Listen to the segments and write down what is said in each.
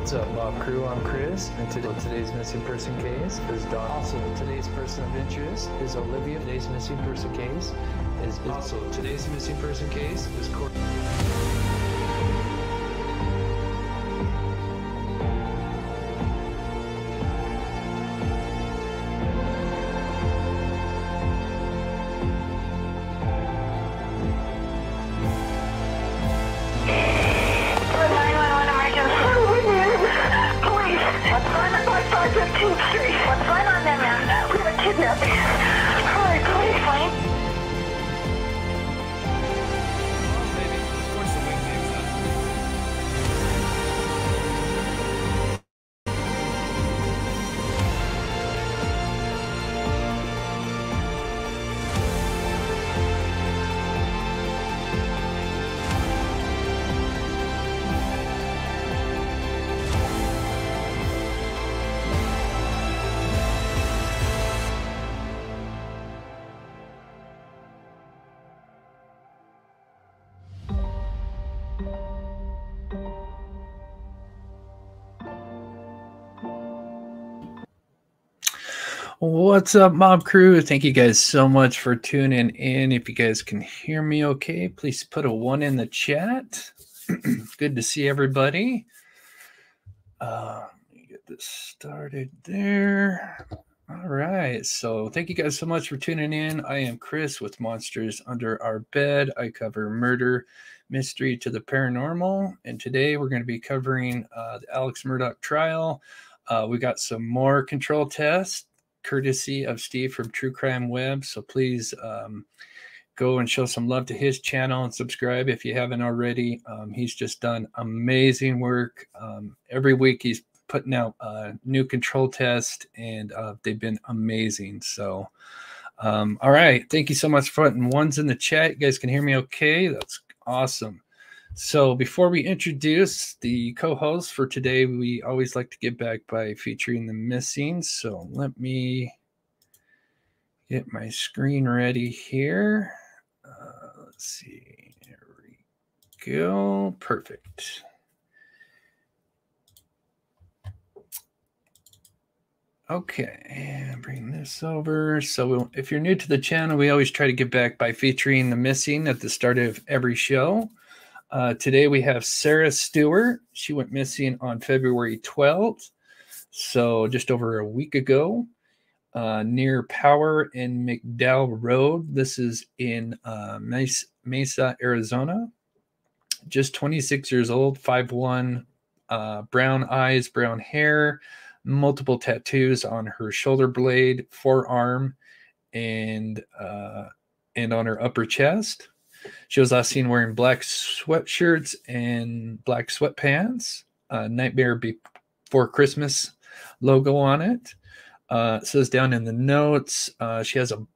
What's up, Mob Crew? I'm Chris, and today, today's missing person case is Don. Also, today's person of interest is Olivia. Today's missing person case is, also today's missing person case is Court. What's up, Mob Crew? Thank you guys so much for tuning in. If you guys can hear me okay, please put a one in the chat. Good to see everybody. Uh, let me get this started there. All right. So, thank you guys so much for tuning in. I am Chris with Monsters Under Our Bed. I cover murder, mystery to the paranormal. And today we're going to be covering uh, the Alex Murdaugh trial. Uh, we got some more control tests courtesy of Steve from True Crime Web. So please um, go and show some love to his channel and subscribe if you haven't already. Um, he's just done amazing work. Um, every week he's putting out uh, new control tests, and uh, they've been amazing. So, um, all right, thank you so much for putting ones in the chat. You guys can hear me okay? That's awesome. So before we introduce the co-host for today, we always like to get back by featuring the missing. So let me get my screen ready here. Uh, let's see. We go. Perfect. Okay, and bring this over. So if you're new to the channel, we always try to get back by featuring the missing at the start of every show. Uh, today we have Sarah Stewart. She went missing on February 12th, so just over a week ago, uh, near Power and McDowell Road. This is in uh, Mesa, Arizona. Just 26 years old, 5'1, uh, brown eyes, brown hair, multiple tattoos on her shoulder blade, forearm, and uh, and on her upper chest. She was last seen wearing black sweatshirts and black sweatpants. Uh, Nightmare Before Christmas logo on it. Uh, it says down in the notes uh, she has a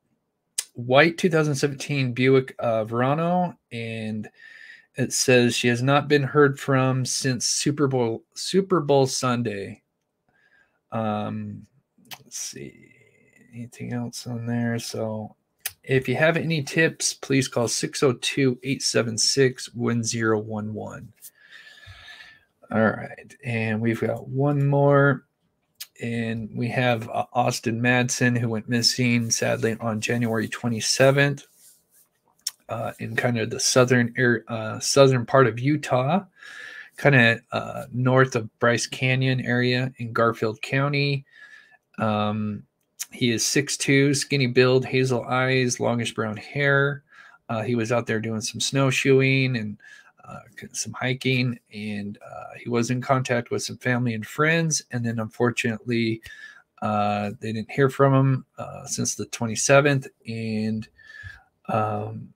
white 2017 Buick uh, Verano, and it says she has not been heard from since Super Bowl Super Bowl Sunday. Um, let's see anything else on there. So if you have any tips, please call 602 876 1011. All right. And we've got one more. And we have uh, Austin Madsen, who went missing sadly on January 27th uh, in kind of the southern air, uh, southern part of Utah, kind of uh, north of Bryce Canyon area in Garfield County. Um, he is 6'2, skinny build, hazel eyes, longish brown hair. Uh, he was out there doing some snowshoeing and uh, some hiking, and uh, he was in contact with some family and friends. And then, unfortunately, uh, they didn't hear from him uh, since the 27th. And um,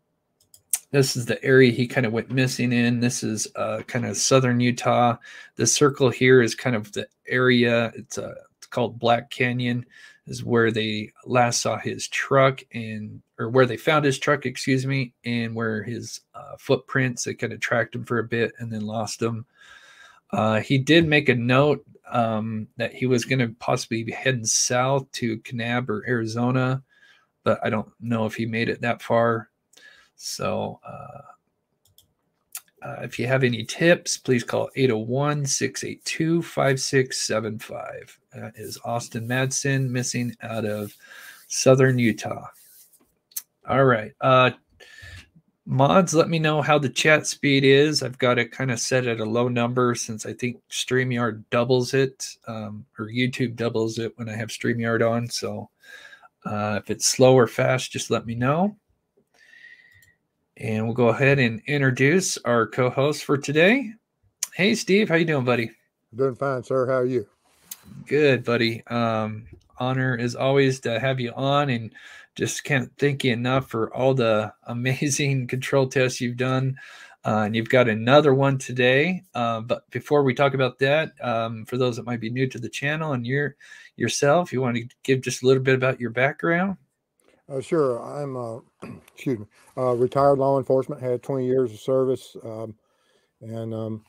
this is the area he kind of went missing in. This is uh, kind of southern Utah. The circle here is kind of the area. It's, it's called Black Canyon is where they last saw his truck and or where they found his truck excuse me and where his uh, footprints they kind of tracked him for a bit and then lost him uh, he did make a note um, that he was going to possibly be heading south to Kanab or Arizona, but I don't know if he made it that far. So, uh, Uh, if you have any tips, please call 801 682 5675. That is Austin Madsen, missing out of southern Utah. All right. Uh, mods, let me know how the chat speed is. I've got it kind of set at a low number since I think StreamYard doubles it um, or YouTube doubles it when I have StreamYard on. So uh, if it's slow or fast, just let me know. And we'll go ahead and introduce our co-host for today. Hey, Steve, how you doing, buddy? Doing fine, sir. How are you? Good, buddy. Um, honor is always to have you on, and just can't thank you enough for all the amazing control tests you've done. Uh, and you've got another one today. Uh, but before we talk about that, um, for those that might be new to the channel and your yourself, you want to give just a little bit about your background? Uh, sure. I'm, uh, excuse me, uh, retired law enforcement, had 20 years of service, um, and um,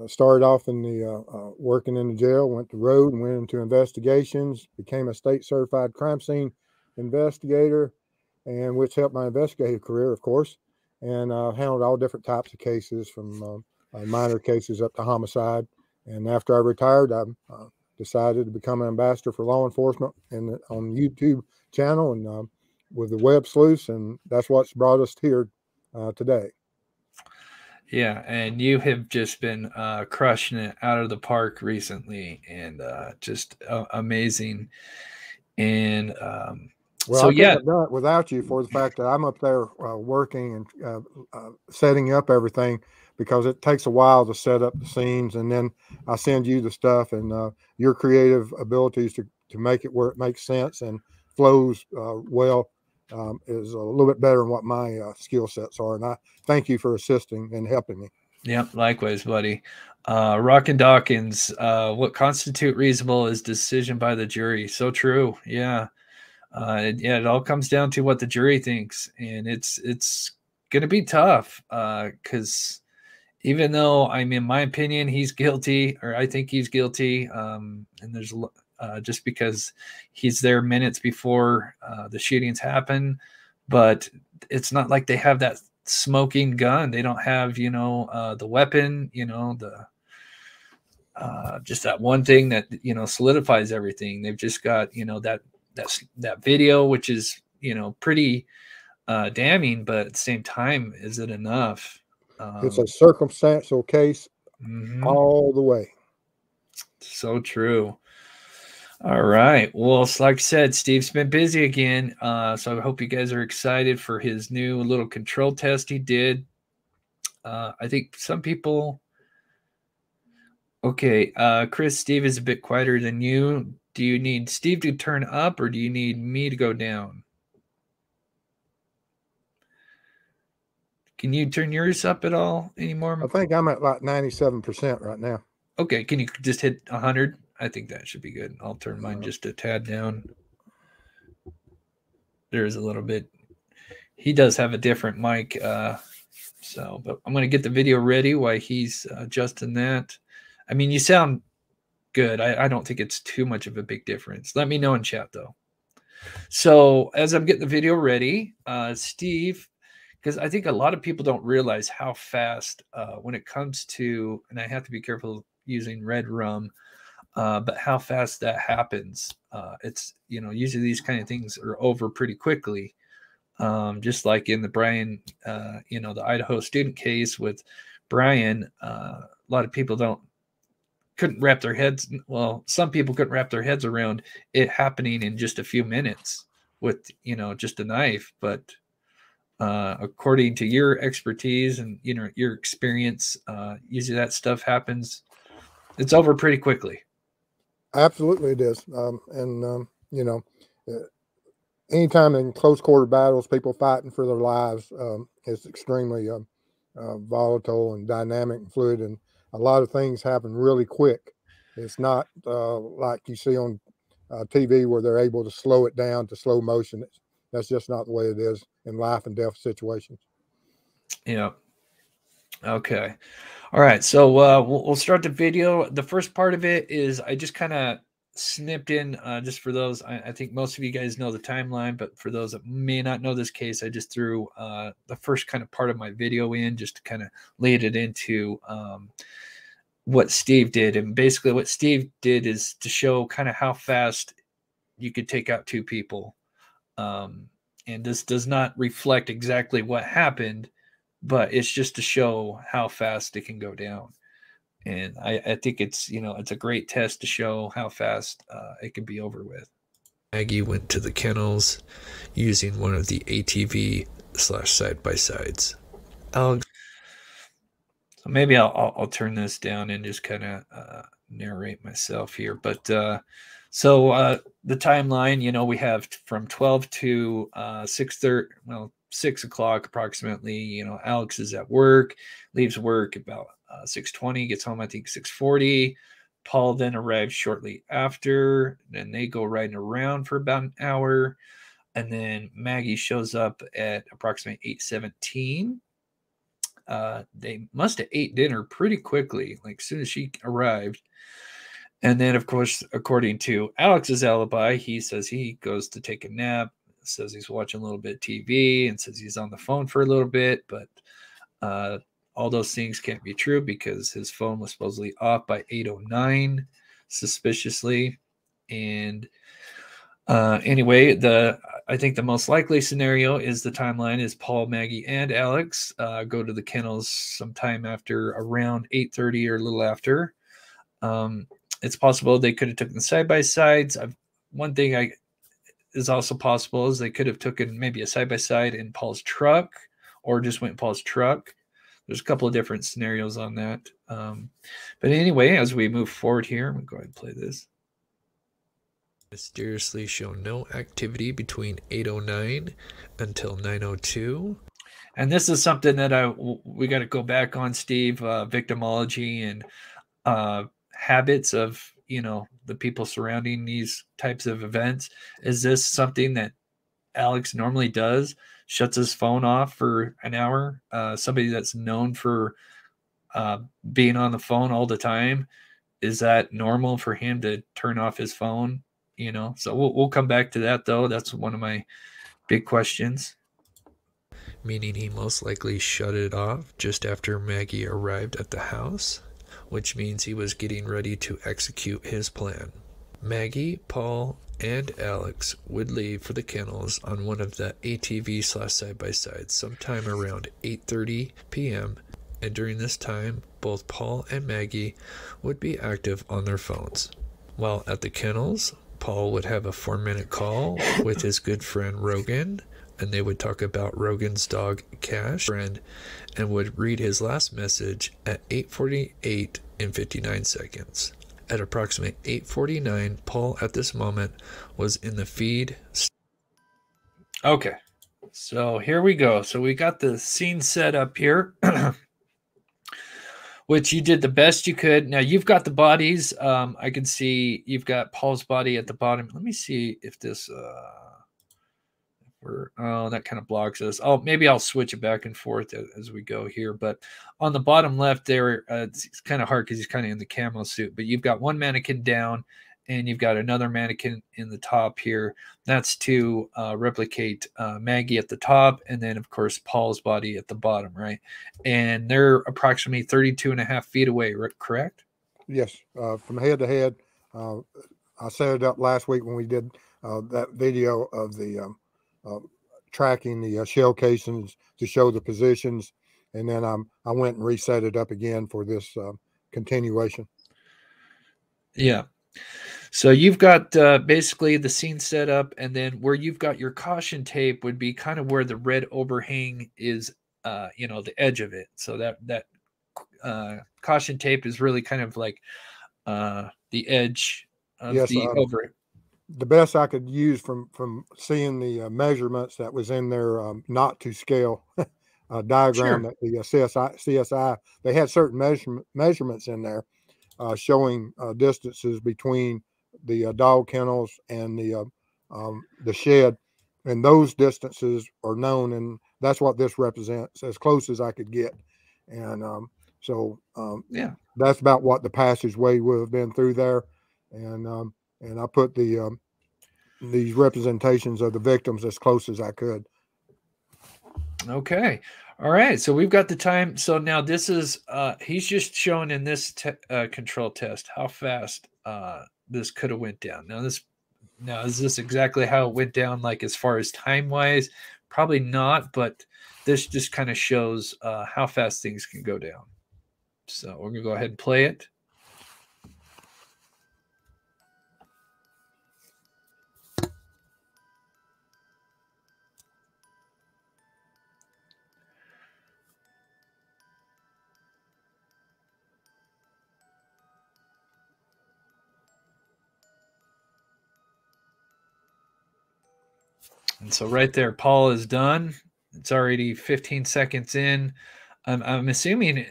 uh, started off in the working in the jail, went to road and went into investigations, became a state certified crime scene investigator, and which helped my investigative career, of course, and handled all different types of cases from minor cases up to homicide. And after I retired, I decided to become an ambassador for law enforcement and on YouTube channel and um, with the web sleuths, and that's what's brought us here uh, today. Yeah, and you have just been uh, crushing it out of the park recently, and uh, just uh, amazing. And um, well, so I yeah, without you for the fact that I'm up there uh, working and uh, uh, setting up everything because it takes a while to set up the scenes, and then I send you the stuff and your creative abilities to to make it where it makes sense and flows well um, is a little bit better than what my uh, skill sets are. And I thank you for assisting and helping me. Yep, likewise, buddy. Uh, Rockin' Dawkins, uh, what constitute reasonable is decision by the jury. So true. Yeah. Uh, yeah, it all comes down to what the jury thinks, and it's it's going to be tough because uh, even though I'm in my opinion he's guilty, or I think he's guilty, um, and there's uh, just because he's there minutes before uh, the shootings happen. But it's not like they have that smoking gun. They don't have, you know, uh, the weapon, you know, the uh, just that one thing that you know solidifies everything. They've just got, you know, that that's that video, which is, you know, pretty uh, damning, but at the same time, is it enough? Um, it's a circumstantial case mm-hmm. all the way. So true. All right. Well, like I said, Steve's been busy again. Uh, so I hope you guys are excited for his new little control test he did. Uh, I think some people. Okay. Uh, Chris, Steve is a bit quieter than you. Do you need Steve to turn up or do you need me to go down? Can you turn yours up at all anymore? I think I'm at like 97% right now. Okay. Can you just hit 100? I think that should be good. I'll turn mine uh-huh. just a tad down. There's a little bit. He does have a different mic. Uh, so, but I'm going to get the video ready while he's uh, adjusting that. I mean, you sound good. I, I don't think it's too much of a big difference. Let me know in chat though. So, as I'm getting the video ready, uh, Steve, because I think a lot of people don't realize how fast uh, when it comes to, and I have to be careful using red rum uh, but how fast that happens, uh, it's you know usually these kind of things are over pretty quickly. Um, just like in the Brian, uh, you know, the Idaho student case with Brian, uh, a lot of people don't couldn't wrap their heads. Well, some people couldn't wrap their heads around it happening in just a few minutes with you know just a knife, but uh, according to your expertise and you know your experience, uh, usually that stuff happens. It's over pretty quickly. Absolutely, it is. Um, and um, you know, uh, anytime in close quarter battles, people fighting for their lives um, is extremely um, uh, volatile and dynamic and fluid, and a lot of things happen really quick. It's not uh, like you see on uh, TV where they're able to slow it down to slow motion. That's just not the way it is in life and death situations. Yeah. Okay. All right, so uh, we'll, we'll, start the video. The first part of it is I just kind of snipped in uh, just for those. I, I, think most of you guys know the timeline, but for those that may not know this case, I just threw uh, the first kind of part of my video in just to kind of lead it into um, what Steve did. And basically, what Steve did is to show kind of how fast you could take out two people. Um, and this does not reflect exactly what happened, but it's just to show how fast it can go down and I, I think it's you know it's a great test to show how fast uh, it can be over with. Maggie went to the kennels using one of the ATV slash side by sides. Alex, so maybe I'll, I'll, I'll turn this down and just kind of uh, narrate myself here. But uh, so uh, the timeline, you know, we have from twelve to uh, six thirty. Well, six o'clock approximately. You know, Alex is at work, leaves work about uh, 620, gets home, I think 640. Paul then arrives shortly after. Then they go riding around for about an hour. And then Maggie shows up at approximately 817. Uh, they must have ate dinner pretty quickly, like as soon as she arrived. And then, of course, according to Alex's alibi, he says he goes to take a nap, says he's watching a little bit TV, and says he's on the phone for a little bit. But uh, all those things can't be true because his phone was supposedly off by 809 suspiciously and uh, anyway the i think the most likely scenario is the timeline is paul maggie and alex uh, go to the kennels sometime after around 8.30 or a little after um, it's possible they could have taken side by sides one thing i is also possible is they could have taken maybe a side by side in paul's truck or just went paul's truck there's a couple of different scenarios on that. Um, but anyway, as we move forward here, I'm going to go ahead and play this. Mysteriously show no activity between 809 until 902. And this is something that I we got to go back on, Steve. Uh, victimology and uh, habits of you know the people surrounding these types of events. Is this something that Alex normally does? shuts his phone off for an hour. Uh, somebody that's known for uh, being on the phone all the time, is that normal for him to turn off his phone? You know, so we'll, we'll come back to that though. That's one of my big questions. Meaning he most likely shut it off just after Maggie arrived at the house, which means he was getting ready to execute his plan. Maggie, Paul, and Alex would leave for the kennels on one of the ATV slash side by sides sometime around 8:30 p.m. And during this time, both Paul and Maggie would be active on their phones. While at the kennels, Paul would have a four-minute call with his good friend Rogan, and they would talk about Rogan's dog Cash, friend, and would read his last message at 8:48 and 59 seconds. At approximately 8:49, Paul at this moment was in the feed. Okay. So here we go. So we got the scene set up here. which you did the best you could. Now you've got the bodies. Um, I can see you've got Paul's body at the bottom. Let me see if this uh we're oh that kind of blocks us. Oh maybe i'll switch it back and forth as, we go here but on the bottom left there uh, it's, it's kind of hard because he's kind of in the camo suit but you've got one mannequin down and you've got another mannequin in the top here. That's to uh, replicate uh, maggie at the top and then of course paul's body at the bottom right? And they're approximately 32 and a half feet away correct? Yes uh, from head to head uh, i set it up last week when we did uh, that video of the um, uh, tracking the uh, shell casings to show the positions, and then um, I went and reset it up again for this uh, continuation. Yeah. So you've got uh, basically the scene set up, and then where you've got your caution tape would be kind of where the red overhang is, uh, you know, the edge of it. So that that uh, caution tape is really kind of like uh, the edge of yes, the um, over the best I could use from from seeing the uh, measurements that was in their um, not to scale uh, diagram sure. that the uh, CSI CSI they had certain measurement measurements in there uh, showing uh, distances between the uh, dog kennels and the um, the shed, and those distances are known, and that's what this represents as close as I could get, and um, so um, yeah, that's about what the passageway would have been through there, and um, and I put the um, these representations of the victims as close as I could. Okay. All right. So we've got the time. So now this is uh he's just showing in this te- uh, control test how fast uh this could have went down. Now this now is this exactly how it went down like as far as time wise? Probably not, but this just kind of shows uh how fast things can go down. So we're gonna go ahead and play it. And so right there, Paul is done. It's already 15 seconds in. I'm, I'm assuming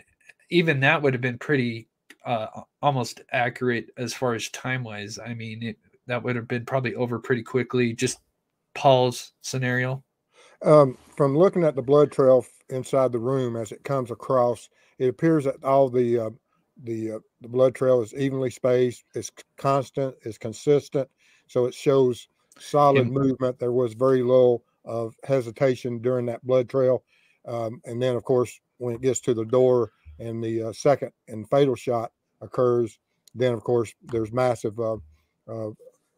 even that would have been pretty uh, almost accurate as far as time wise. I mean, it, that would have been probably over pretty quickly. Just Paul's scenario. Um, from looking at the blood trail inside the room as it comes across, it appears that all the uh, the uh, the blood trail is evenly spaced, it's constant, it's consistent, so it shows solid movement. There was very little of hesitation during that blood trail, um, and then of course when it gets to the door and the uh, second and fatal shot occurs, then of course there's massive uh, uh,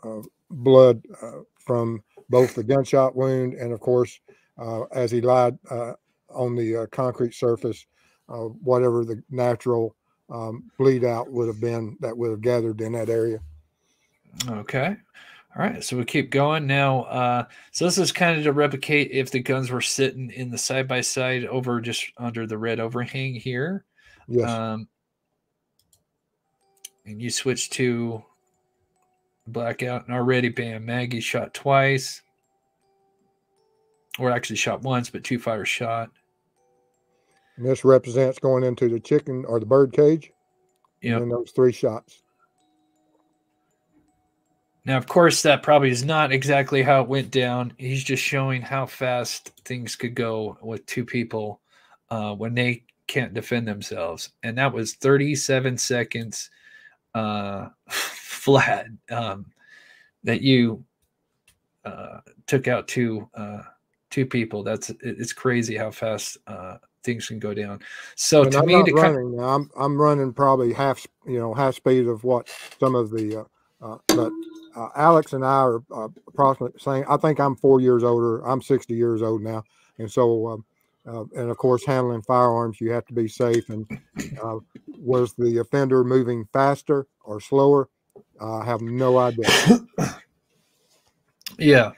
uh, blood uh, from both the gunshot wound and of course uh, as he lied uh, on the uh, concrete surface, uh, whatever the natural um, bleed out would have been that would have gathered in that area. Okay. All right. So we keep going now. Uh, so this is kind of to replicate if the guns were sitting in the side by side over just under the red overhang here. Yes. Um, and you switch to blackout, and already, bam, Maggie shot twice, or actually shot once, but two fire shot. and this represents going into the chicken or the bird cage. Yeah. And those three shots. Now, of course, that probably is not exactly how it went down. He's just showing how fast things could go with two people uh, when they can't defend themselves, and that was 37 seconds uh, flat um, that you uh, took out two uh, two people. That's it's crazy how fast uh, things can go down. So and to I'm me, to kind running now. I'm I'm running probably half you know half speed of what some of the uh, uh, but uh, Alex and I are uh, approximately saying I think I'm four years older. I'm 60 years old now, and so um, uh, and of course handling firearms you have to be safe. And uh, was the offender moving faster or slower? I have no idea. Yeah.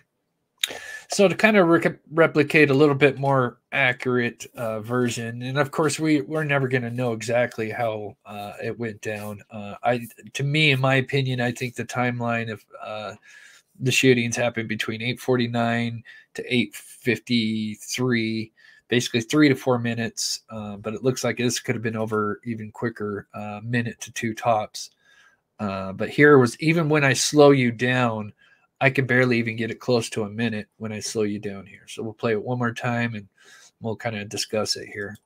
So to kind of re- replicate a little bit more accurate uh, version, and of course we we're never going to know exactly how uh, it went down. Uh, I, to me, in my opinion, I think the timeline of uh, the shootings happened between 8:49 to 8:53, basically three to four minutes. Uh, but it looks like this could have been over even quicker, uh, minute to two tops. But here was even when I slow you down. I can barely even get it close to a minute when I slow you down here. So we'll play it one more time and we'll kind of discuss it here.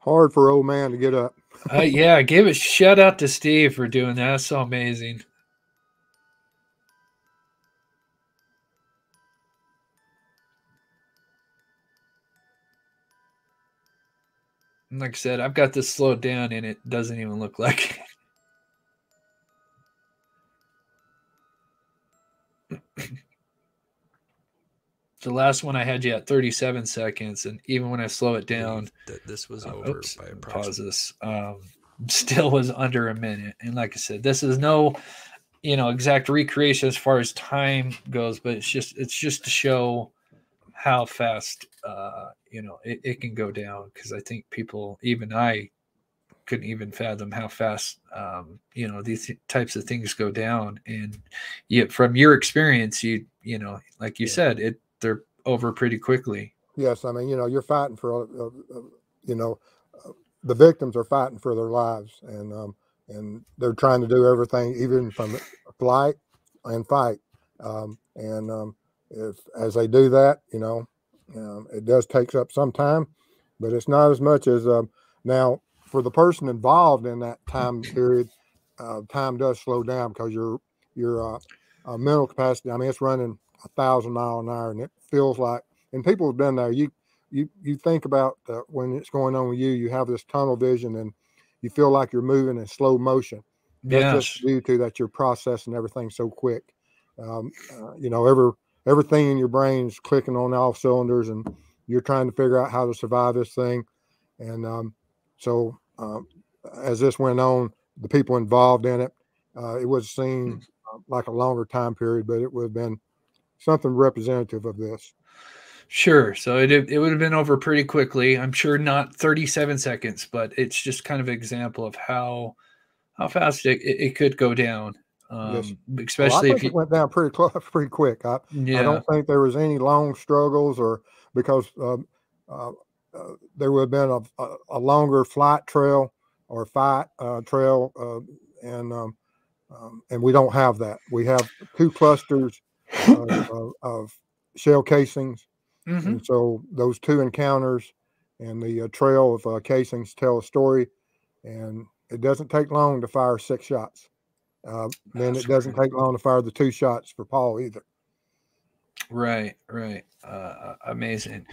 Hard for old man to get up. Uh, yeah, give a shout out to Steve for doing that. That's so amazing. Like I said, I've got this slowed down and it doesn't even look like it. The last one I had you at 37 seconds, and even when I slow it down, that this was uh, over oops, by pause this. Um, still was under a minute, and like I said, this is no, you know, exact recreation as far as time goes, but it's just it's just to show how fast, uh, you know, it, it can go down. Because I think people, even I, couldn't even fathom how fast, um, you know, these types of things go down. And yet, from your experience, you you know, like you Yeah. said, it they're over pretty quickly. yes. I mean, you know, you're fighting for, uh, uh, you know, uh, the victims are fighting for their lives, and um, and they're trying to do everything, even from flight and fight. Um, and um, if as they do that, you know, um, it does takes up some time, but it's not as much as um, now for the person involved in that time period. Uh, time does slow down because your your uh, uh, mental capacity. I mean, it's running a thousand mile an hour, and it feels like. And people have been there. You you you think about uh, when it's going on with you. You have this tunnel vision, and you feel like you're moving in slow motion. That's Yes. just due to that you're processing everything so quick. Um, uh, you know, every everything in your brain's clicking on all cylinders, and you're trying to figure out how to survive this thing. And um, so, um, as this went on, the people involved in it, uh, it was seen uh, like a longer time period, but it would have been something representative of this. Sure. So it it would have been over pretty quickly. I'm sure not 37 seconds, but it's just kind of an example of how how fast it, it could go down. Um, Yes. Well, I especially think if you it went down pretty close, pretty quick. I, I don't think there was any long struggles or because um, uh, uh, there would have been a, a, a longer flight trail or fight uh, trail, uh, and um, um, and we don't have that. We have two clusters of, of, of shell casings, Mhm. and so those two encounters and the uh, trail of uh, casings tell a story, and it doesn't take long to fire six shots. Uh, then it doesn't great. take long to fire the two shots for Paul either. Right, right. Uh, amazing.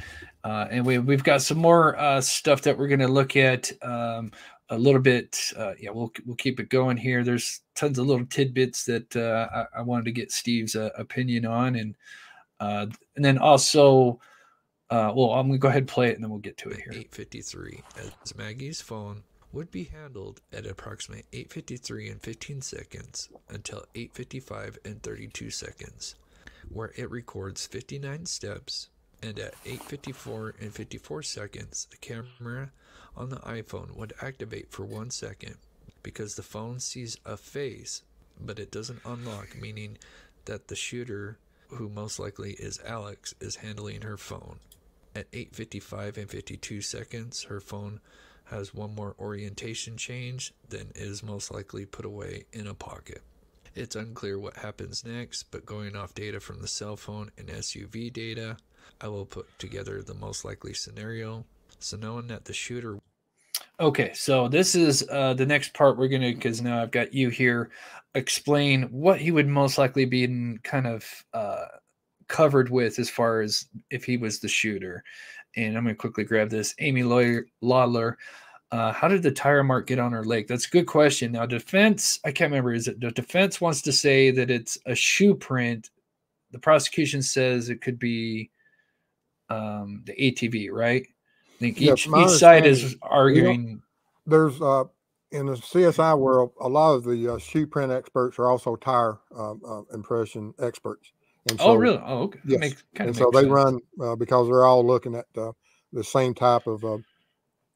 Uh, and we we've got some more uh, stuff that we're going to look at um, a little bit. Uh, yeah, we'll we'll keep it going here. There's tons of little tidbits that uh, I, I wanted to get Steve's uh, opinion on, and uh, and then also, uh, well, I'm gonna go ahead and play it, and then we'll get to it here. 8:53 as Maggie's phone would be handled at approximately 8:53 and 15 seconds until 8:55 and 32 seconds, where it records 59 steps, and at 8:54 and 54 seconds, the camera on the iPhone would activate for 1 second because the phone sees a face, but it doesn't unlock, meaning that the shooter, who most likely is Alex, is handling her phone. At 8:55 and 52 seconds, her phone has one more orientation change, then is most likely put away in a pocket. It's unclear what happens next, but going off data from the cell phone and SUV data, I will put together the most likely scenario. So knowing that the shooter Okay, so this is uh, the next part we're gonna because now I've got you here. Explain what he would most likely be in kind of uh, covered with as far as if he was the shooter. And I'm gonna quickly grab this. Amy Lawyer Lawler. Uh, how did the tire mark get on her leg? That's a good question. Now, defense, I can't remember. Is it the defense wants to say that it's a shoe print? The prosecution says it could be um, the ATV, right? I think each, my each side is arguing. there's uh in the CSI world, a lot of the uh, shoe print experts are also tire um, uh, impression experts. And oh, really? Oh, okay. Yes, makes, kind and so they sense. run uh, because they're all looking at uh, the same type of uh,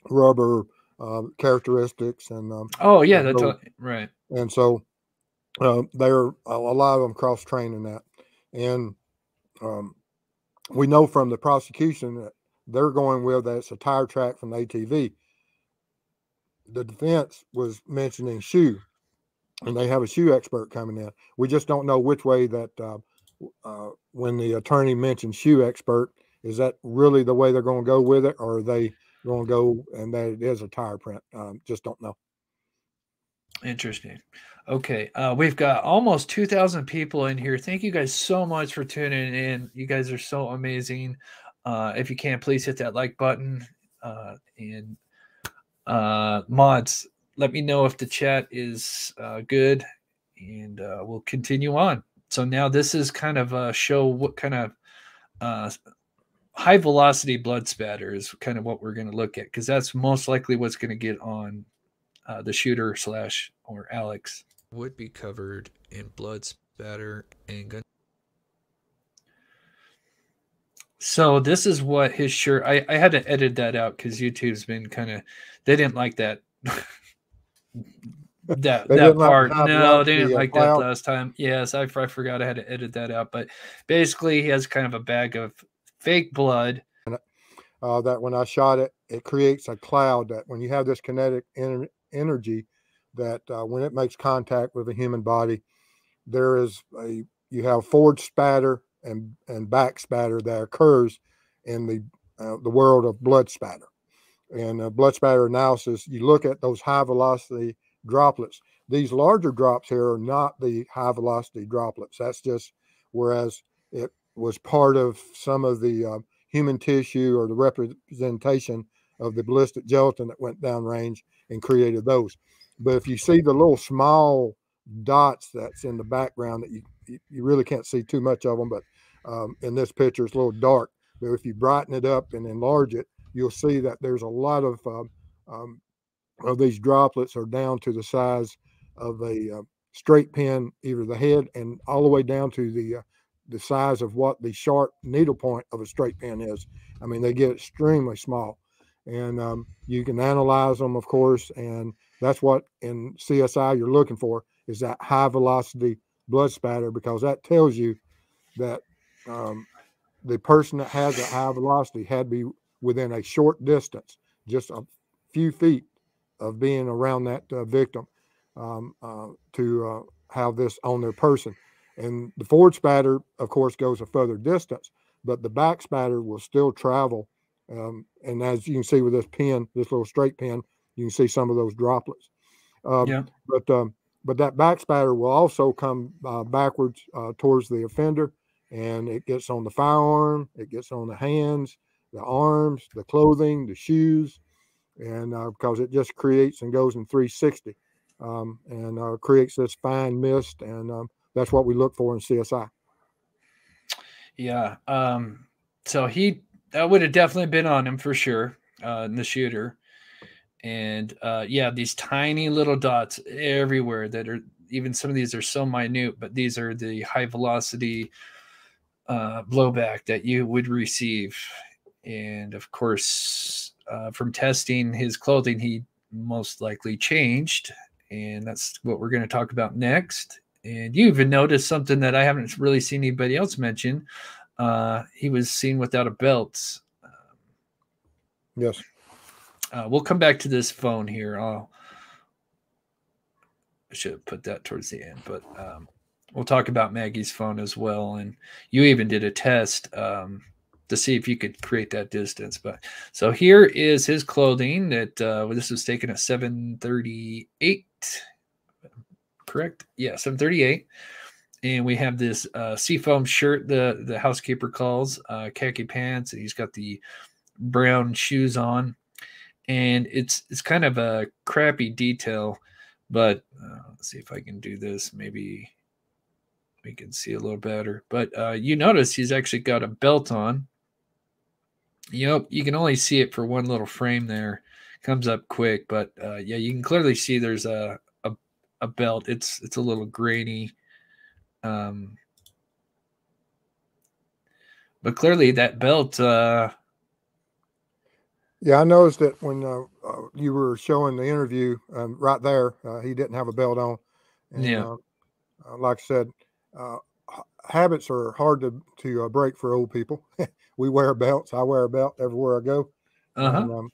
rubber uh, characteristics, and um, Oh, yeah, and that's so- right. and so uh, they're a a lot of them cross training that, and um, we know from the prosecution that they're going with that's a tire track from the ATV. The defense was mentioning shoe, and they have a shoe expert coming in. We just don't know which way that uh, uh, when the attorney mentioned shoe expert, is that really the way they're going to go with it, or are they going to go and that it is a tire print? Um, just don't know. Interesting. Okay. Uh, we've got almost 2,000 people in here. Thank you guys so much for tuning in. You guys are so amazing. Uh, if you can, please hit that like button. Uh, and uh, mods, let me know if the chat is uh, good and uh, we'll continue on. So now this is kind of a show what kind of high velocity blood spatter is kind of what we're going to look at because that's most likely what's going to get on the shooter slash or Alex. would be covered in blood spatter and gun So this is what his shirt. I, I had to edit that out because YouTube's been kind of they didn't like that that that like part. the no, they didn't like that last time. Yes, I, I forgot I had to edit that out. But basically, he has kind of a bag of fake blood. uh, that when I shot it, it creates a cloud that when you have this kinetic en- energy, that uh, when it makes contact with a human body, there is a you have forward spatter and and back spatter that occurs in the uh, the world of blood spatter. And uh, blood spatter analysis, you look at those high velocity droplets. These larger drops here are not the high velocity droplets. That's just whereas it was part of some of the uh, human tissue or the representation of the ballistic gelatin that went downrange and created those. But if you see the little small dots that's in the background that you you really can't see too much of them, but um, in this picture it's a little dark. But if you brighten it up and enlarge it, you'll see that there's a lot of um, um, of these droplets are down to the size of a uh, straight pin, either the head and all the way down to the uh, the size of what the sharp needle point of a straight pin is. I mean, they get extremely small, and um, you can analyze them, of course, and that's what in CSI you're looking for is that high velocity blood spatter because that tells you that um, the person that has a high velocity had to be within a short distance, just a few feet of being around that uh, victim um, uh, to uh, have this on their person. And the forward spatter, of course, goes a further distance, but the back spatter will still travel. Um, and as you can see with this pin, this little straight pin, you can see some of those droplets. Um, yeah. But um, but that backspatter will also come uh, backwards uh, towards the offender, and it gets on the firearm, it gets on the hands, the arms, the clothing, the shoes, and uh, because it just creates and goes in 360 um, and uh, creates this fine mist, and um, that's what we look for in CSI. Yeah. Um, so he that would have definitely been on him for sure, uh, in the shooter. And uh, yeah, these tiny little dots everywhere that are even some of these are so minute, but these are the high velocity uh, blowback that you would receive. And of course, uh, from testing his clothing, he most likely changed. And that's what we're going to talk about next. And you even noticed something that I haven't really seen anybody else mention. Uh, he was seen without a belt. yes. Uh, we'll come back to this phone here. I'll, I should have put that towards the end, but um, we'll talk about Maggie's phone as well. And you even did a test um, to see if you could create that distance. But so here is his clothing that uh, well, this was taken at 738. Correct? Yeah, 738. And we have this uh, seafoam shirt, the the housekeeper calls uh, khaki pants, and he's got the brown shoes on and it's it's kind of a crappy detail but uh, let's see if i can do this. Maybe we can see a little better. But uh, you notice he's actually got a belt on. Yep you can only see it for one little frame there. Comes up quick but uh, yeah you can clearly see there's a, a, a belt. It's it's a little grainy um but clearly that belt uh yeah, I noticed that when uh, uh, you were showing the interview um, right there, uh, he didn't have a belt on. And, yeah. Uh, uh, like I said, uh, habits are hard to to break for old people. we wear belts. I wear a belt everywhere I go. Uh-huh. And, um,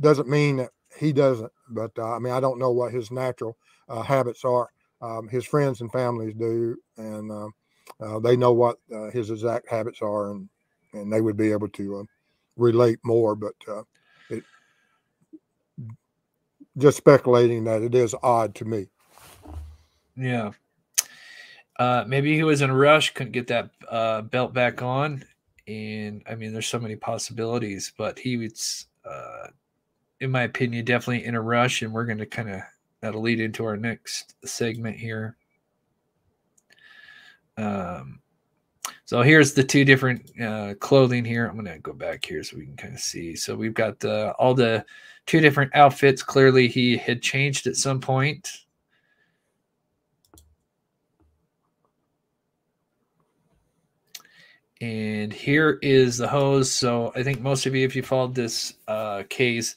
doesn't mean that he doesn't, but I mean I don't know what his natural habits are. Um, his friends and families do, and they know what his exact habits are, and and they would be able to relate more. But just speculating that it is odd to me. Yeah. Uh, maybe he was in a rush, couldn't get that uh, belt back on. And I mean, there's so many possibilities, but he was, uh, in my opinion, definitely in a rush. And we're going to kind of, that'll lead into our next segment here. Um, so here's the two different uh, clothing here. I'm going to go back here so we can kind of see. So we've got all the two different outfits. Clearly, he had changed at some point. And here is the hose. So I think most of you, if you followed this uh, case,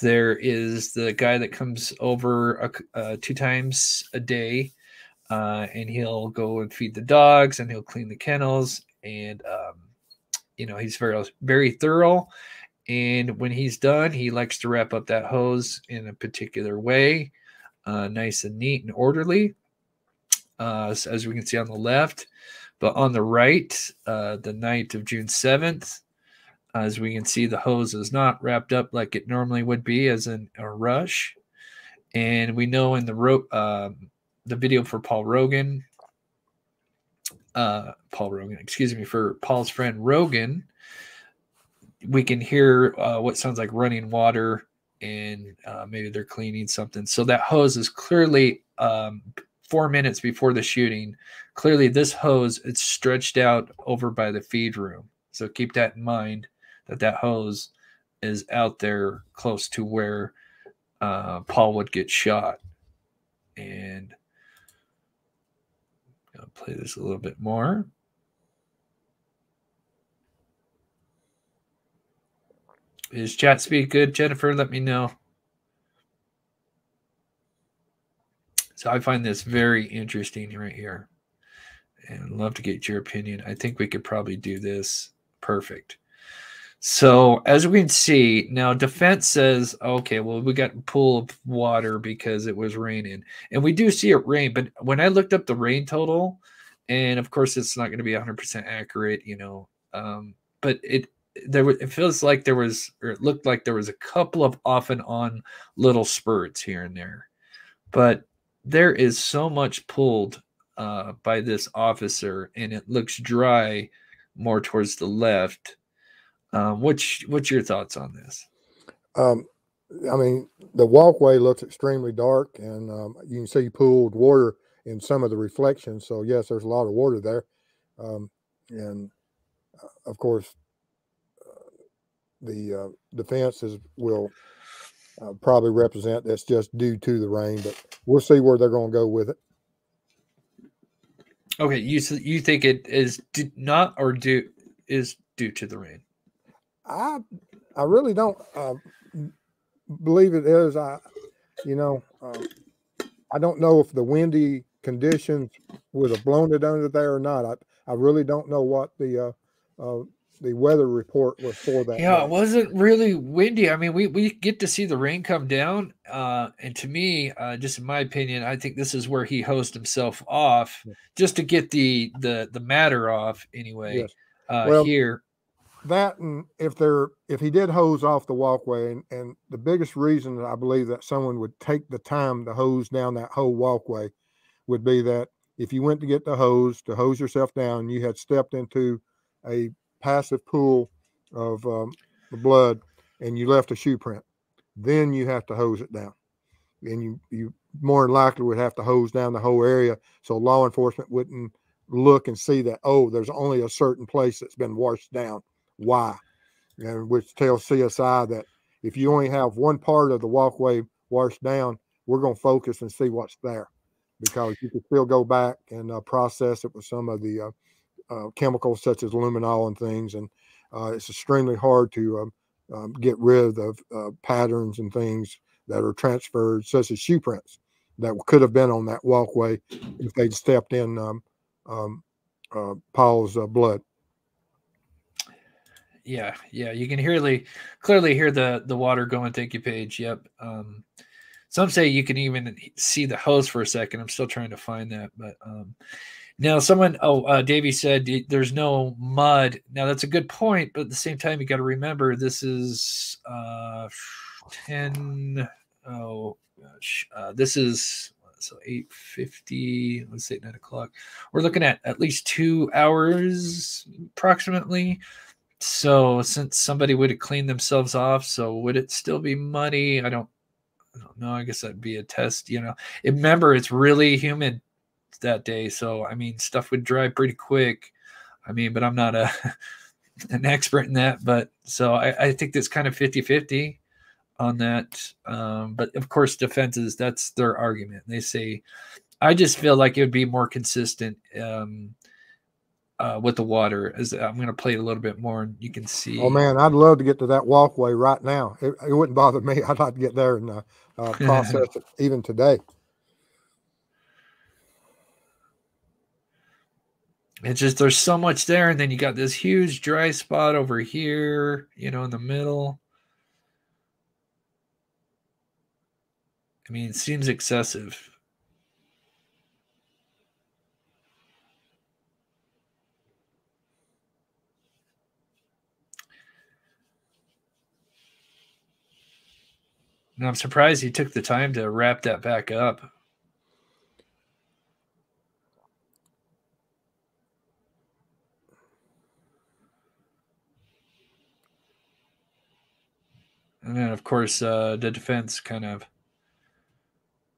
there is the guy that comes over uh, two times a day, uh, and he'll go and feed the dogs, and he'll clean the kennels, and um, you know he's very very thorough And when he's done, he likes to wrap up that hose in a particular way, uh, nice and neat and orderly, uh, as we can see on the left. But on the right, uh, the night of June 7th, as we can see, the hose is not wrapped up like it normally would be, as in a rush. And we know in the rope um, the video for Paul Rogan, uh, Paul Rogan, excuse me, for Paul's friend Rogan, we can hear uh, what sounds like running water and uh, maybe they're cleaning something. So that hose is clearly um, four minutes before the shooting. Clearly, this hose it's stretched out over by the feed room. So keep that in mind that that hose is out there close to where uh, Paul would get shot. And I'll play this a little bit more. Is chat speed good, Jennifer? Let me know. So I find this very interesting right here. And love to get your opinion. I think we could probably do this perfect. So as we can see, now defense says, okay, well, we got a pool of water because it was raining. And we do see it rain, but when I looked up the rain total, and of course it's not going to be 100% accurate, you know, um, but it there it feels like there was or it looked like there was a couple of off and on little spurts here and there. But there is so much pulled uh, by this officer, and it looks dry more towards the left. Um, what's what's your thoughts on this? Um, I mean, the walkway looks extremely dark, and um, you can see pooled water in some of the reflections. So yes, there's a lot of water there, um, and uh, of course, uh, the uh, defenses will uh, probably represent that's just due to the rain, but we'll see where they're going to go with it. Okay, you you think it is not or do is due to the rain? I I really don't uh, believe it is. I you know uh, I don't know if the windy conditions would have blown it under there or not. I I really don't know what the uh, uh the weather report was for that. Yeah, day. it wasn't really windy. I mean, we we get to see the rain come down, uh, and to me, uh, just in my opinion, I think this is where he hosed himself off just to get the the the matter off anyway. Yes. Uh, well, here, that and if there if he did hose off the walkway, and, and the biggest reason that I believe that someone would take the time to hose down that whole walkway would be that if you went to get the hose to hose yourself down, you had stepped into a passive pool of um, blood and you left a shoe print, then you have to hose it down. And you, you more than likely would have to hose down the whole area so law enforcement wouldn't look and see that, oh, there's only a certain place that's been washed down. Why? And which tells CSI that if you only have one part of the walkway washed down, we're going to focus and see what's there because you can still go back and uh, process it with some of the uh, uh, chemicals such as luminol and things, and uh, it's extremely hard to um, um, get rid of uh, patterns and things that are transferred, such as shoe prints that could have been on that walkway if they'd stepped in um, um uh, Paul's blood. Yeah, yeah, you can hear clearly hear the the water going. Thank you, Paige. Yep. Um, some say you can even see the hose for a second. I'm still trying to find that, but um, now, someone, oh, uh, Davey said there's no mud. Now, that's a good point, but at the same time, you got to remember this is uh, 10. Oh, gosh. Uh, this is so 8.50, let's say 9 o'clock. We're looking at at least two hours approximately. So, since somebody would have cleaned themselves off, so would it still be muddy? I don't, I don't know. I guess that'd be a test. You know, remember, it's really humid that day. So I mean, stuff would dry pretty quick. I mean, but I'm not a an expert in that. But so I, I think that's kind of 50 50 on that. Um, but of course, defenses, that's their argument. They say, I just feel like it would be more consistent um, uh, with the water. As I'm going to play it a little bit more, and you can see. Oh man, I'd love to get to that walkway right now. It, it wouldn't bother me. I'd like to get there and uh, uh, process it even today. it's just there's so much there, and then you got this huge dry spot over here, you know, in the middle. I mean, it seems excessive. And I'm surprised he took the time to wrap that back up. And then, of course, uh, the defense kind of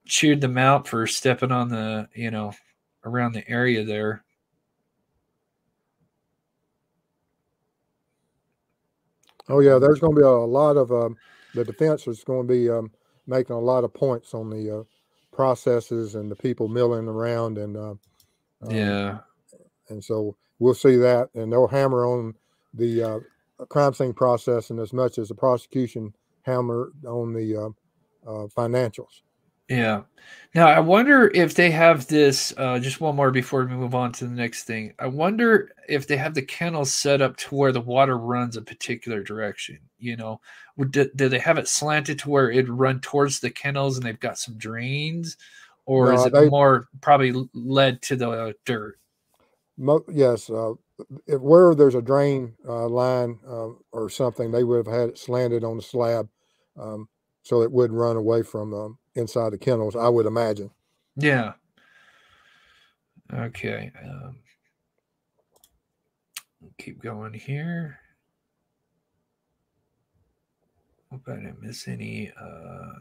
chewed them out for stepping on the, you know, around the area there. Oh yeah, there's going to be a lot of um, the defense is going to be um, making a lot of points on the uh, processes and the people milling around and uh, um, Yeah. and so we'll see that and they'll hammer on the uh, crime scene process and as much as the prosecution hammer on the uh, uh, financials. Yeah. Now I wonder if they have this. Uh, just one more before we move on to the next thing. I wonder if they have the kennels set up to where the water runs a particular direction. You know, Would- do, do they have it slanted to where it run towards the kennels and they've got some drains, or is it they- more probably led to the uh, dirt? Mo- yes, uh, if where there's a drain uh, line uh, or something, they would have had it slanted on the slab um, so it wouldn't run away from um, inside the kennels. I would imagine. Yeah. Okay. Um, keep going here. Hope I didn't miss any. Uh,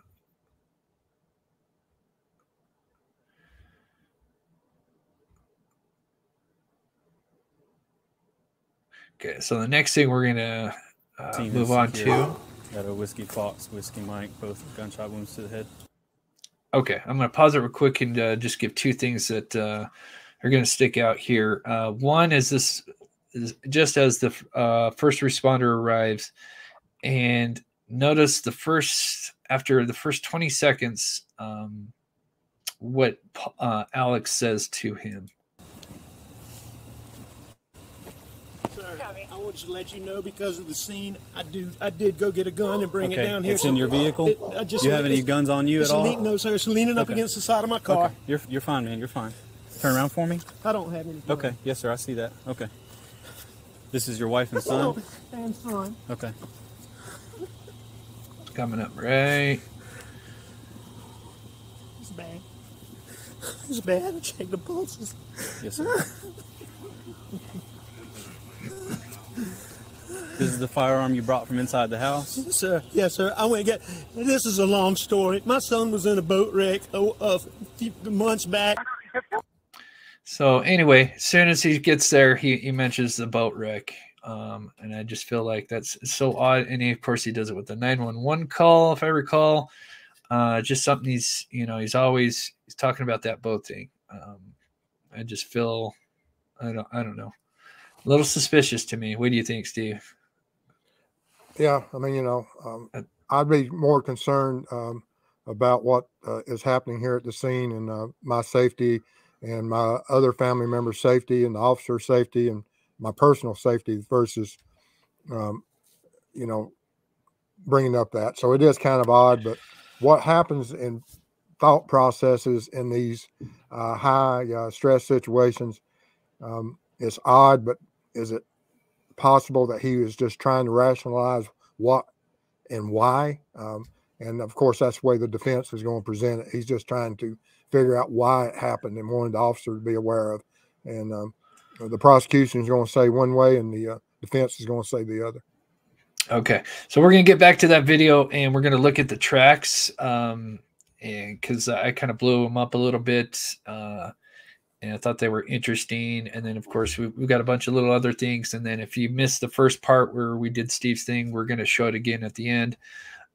okay, so the next thing we're gonna uh, move on secure. to. Got a whiskey fox, whiskey Mike, both gunshot wounds to the head. Okay, I'm going to pause it real quick and uh, just give two things that uh, are going to stick out here. Uh, one is this is just as the uh, first responder arrives, and notice the first after the first 20 seconds, um, what uh, Alex says to him. Sir, I want to let you know because of the scene, I do, I did go get a gun and bring Okay, it down here. it's in your vehicle? It- I just you have any guns on you at all? lean- no, sir. It's leaning up Okay. against the side of my car. Okay, you're you're fine, man. You're fine. Turn around for me. I don't have any. Guns. Okay, yes, sir. I see that. Okay. This is your wife and son. and son. Okay. Coming up right. It's bad. It's bad. Check the pulses. Yes, sir. This is the firearm you brought from inside the house. Yes, sir. Yes, sir. I went and get. This is a long story. My son was in a boat wreck a, a few months back. So anyway, as soon as he gets there, he, he mentions the boat wreck. Um, and I just feel like that's so odd. And he, of course, he does it with the 911 call, if I recall. Uh, just something he's, you know, he's always he's talking about that boat thing. Um, I just feel, I don't, I don't know, a little suspicious to me. What do you think, Steve? Yeah, I mean, you know, um, Uh, I'd be more concerned um, about what uh, is happening here at the scene and uh, my safety and my other family members' safety and the officer's safety and my personal safety versus, um, you know, bringing up that. So it is kind of odd, but what happens in thought processes in these uh, high uh, stress situations um, is odd, but is it possible that he was just trying to rationalize what and why. Um, and of course, that's the way the defense is going to present it. He's just trying to figure out why it happened and wanted the officer to be aware of. And um, the prosecution is going to say one way, and the uh, defense is going to say the other. Okay, so we're gonna get back to that video and we're gonna look at the tracks, um, and because I kind of blew them up a little bit, uh, and I thought they were interesting. And then, of course, we, we've got a bunch of little other things. And then, if you missed the first part where we did Steve's thing, we're gonna show it again at the end.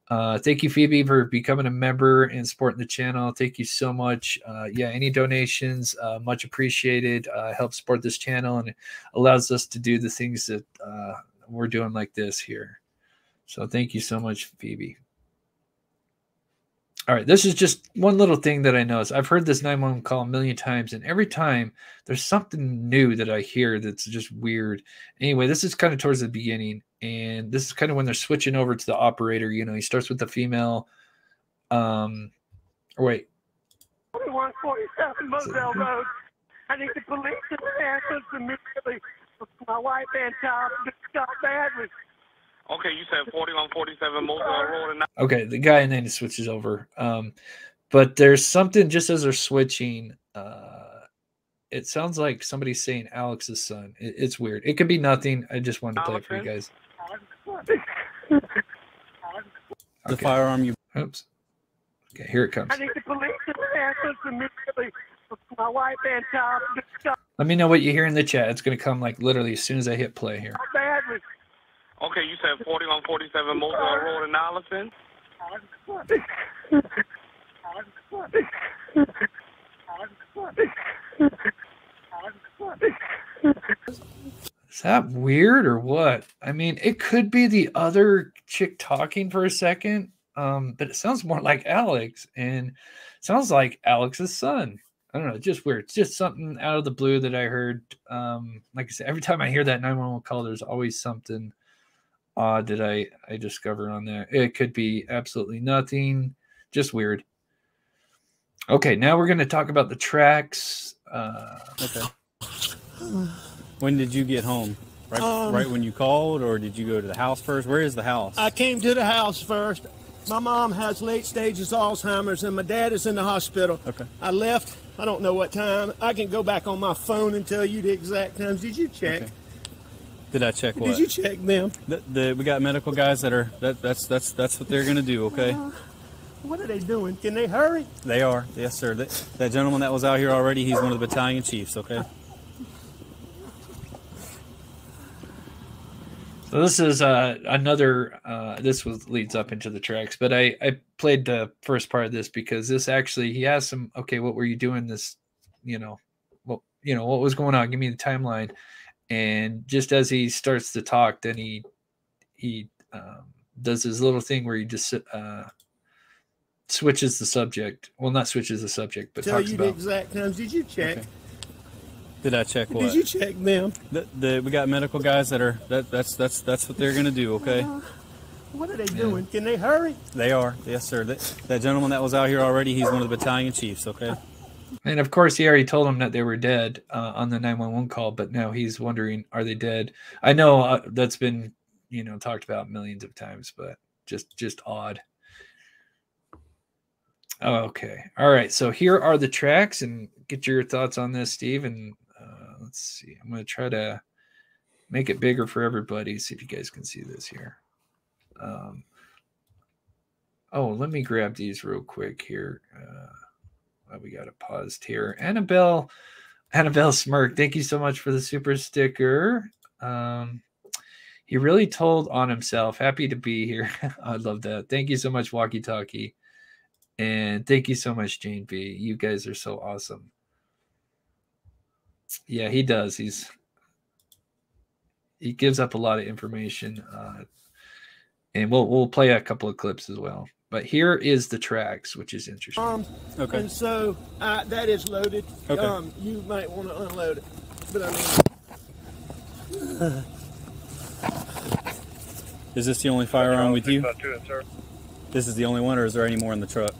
Uh, thank you, Phoebe, for becoming a member and supporting the channel. Thank you so much. Uh, yeah, any donations, uh, much appreciated. Uh, help support this channel and allows us to do the things that uh, we're doing like this here. So thank you so much, Phoebe. All right, this is just one little thing that I noticed. I've heard this 911 call a million times, and every time there's something new that I hear that's just weird. Anyway, this is kind of towards the beginning, and this is kind of when they're switching over to the operator. You know, he starts with the female. Um, or wait, 2147 Moselle Road. I need the police and the ambulance immediately. My wife and child just got badly. Okay, you said 4147 Moselle Road and okay, the guy, and then he switches over. Um, but there's something just as they're switching. Uh, it sounds like somebody's saying Alex's son. It, it's weird. It could be nothing. I just wanted to play it for you guys. The firearm you Oops. Okay, here it comes. I need the police and the ambulance immediately. My wife and child Let me know what you hear in the chat. It's going to come like literally as soon as I hit play here. badly. Okay, you said 4147 Moselle Road in Allison. Is that weird or what? I mean, it could be the other chick talking for a second, um, but it sounds more like Alex and sounds like Alex's son. I don't know, just weird. It's just something out of the blue that I heard. Um, like I said, every time I hear that 911 call, there's always something odd that I I discover on there. It could be absolutely nothing, just weird. Okay, now we're going to talk about the tracks. Uh, okay. When did you get home? Right, Um, right when you called, or did you go to the house first? Where is the house? I came to the house first. My mom has late stages Alzheimer's, and my dad is in the hospital. Okay. I left. I don't know what time. I can go back on my phone and tell you the exact times. Did you check? Okay. Did I check what? Did you check them? The, the, we got medical guys that are that, that's that's that's what they're gonna do. Okay. What are they doing? Can they hurry? They are. Yes, sir. That, that gentleman that was out here already, he's one of the battalion chiefs. Okay. So this is uh, another. Uh, this was leads up into the tracks, but I I played the first part of this because this actually he asked him, okay, what were you doing this, you know, what you know what was going on? Give me the timeline. And just as he starts to talk, then he he um, does his little thing where he just uh, switches the subject. Well, not switches the subject, but Tell talks you the exact times. Did you check? Okay. Did I check what? Did you check them? The, the, we got medical guys that are that that's that's that's what they're gonna do. Okay. What are they doing? Can they hurry? They are. Yes, sir. That, that gentleman that was out here already, he's one of the battalion chiefs. Okay. And of course, he already told him that they were dead uh, on the 911 call, but now he's wondering, are they dead? I know uh, that's been, you know, talked about millions of times, but just just odd. Okay. All right. So here are the tracks, and get your thoughts on this, Steve. And uh, let's see. I'm going to try to make it bigger for everybody. See if you guys can see this here. Um, oh, let me grab these real quick here. Uh, we got it paused here. Annabelle, Annabelle Smirk, thank you so much for the super sticker. Um, he really told on himself. Happy to be here. I love that. Thank you so much, Walkie Talkie. And thank you so much, Jane B. You guys are so awesome. Yeah, he does. He's he gives up a lot of information. Uh, and we'll we'll play a couple of clips as well. But here is the tracks, which is interesting. Um, Okay. And so uh, that is loaded. Okay. Um, you might want to unload it. But I mean, Is this the only firearm with you? This is the only one, or is there any more in the truck?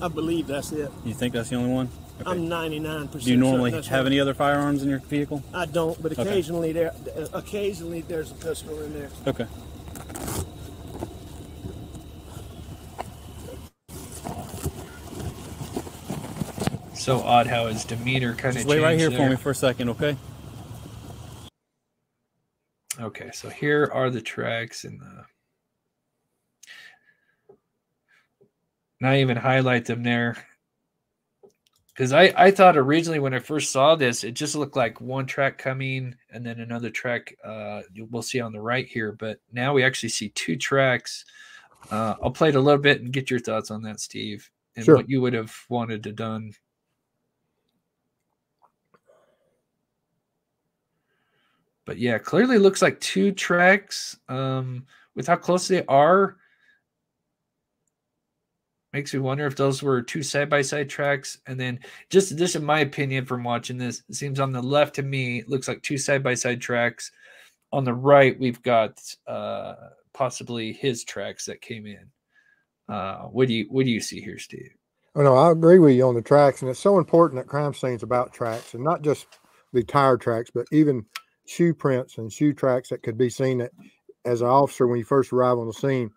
I believe that's it. You think that's the only one? Okay. I'm 99%. Do you normally certain have right. any other firearms in your vehicle? I don't, but Okay. occasionally there, uh, occasionally there's a pistol in there. Okay. So odd how his demeanor kind of Just wait right here for me for a second, okay? Okay, so here are the tracks and the. Not even highlight them there. Because I, I thought originally when I first saw this, it just looked like one track coming and then another track uh, we'll see on the right here. But now we actually see two tracks. Uh, I'll play it a little bit and get your thoughts on that, Steve, and Sure. what you would have wanted to done. But yeah, clearly looks like two tracks. Um, with how close they are, makes me wonder if those were two side by side tracks. And then, just just in my opinion, from watching this, it seems on the left to me looks like two side by side tracks. On the right, we've got uh, possibly his tracks that came in. Uh, what do you what do you see here, Steve? Oh, no, I agree with you on the tracks, and it's so important that crime scenes about tracks, and not just the tire tracks, but even shoe prints and shoe tracks that could be seen that, as an officer when you first arrive on the scene,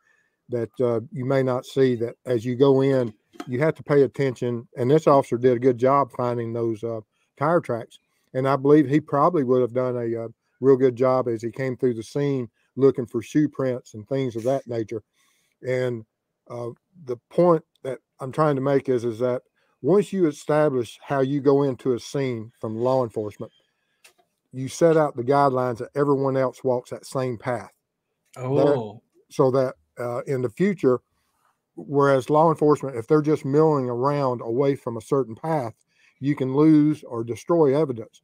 that uh, you may not see. That as you go in, you have to pay attention. And this officer did a good job finding those uh, tire tracks, and I believe he probably would have done a, uh real good job as he came through the scene looking for shoe prints and things of that nature. And uh, the point that I'm trying to make is is that once you establish how you go into a scene from law enforcement, you set out the guidelines that everyone else walks that same path. Oh, So that uh, in the future, whereas law enforcement, if they're just milling around away from a certain path, you can lose or destroy evidence.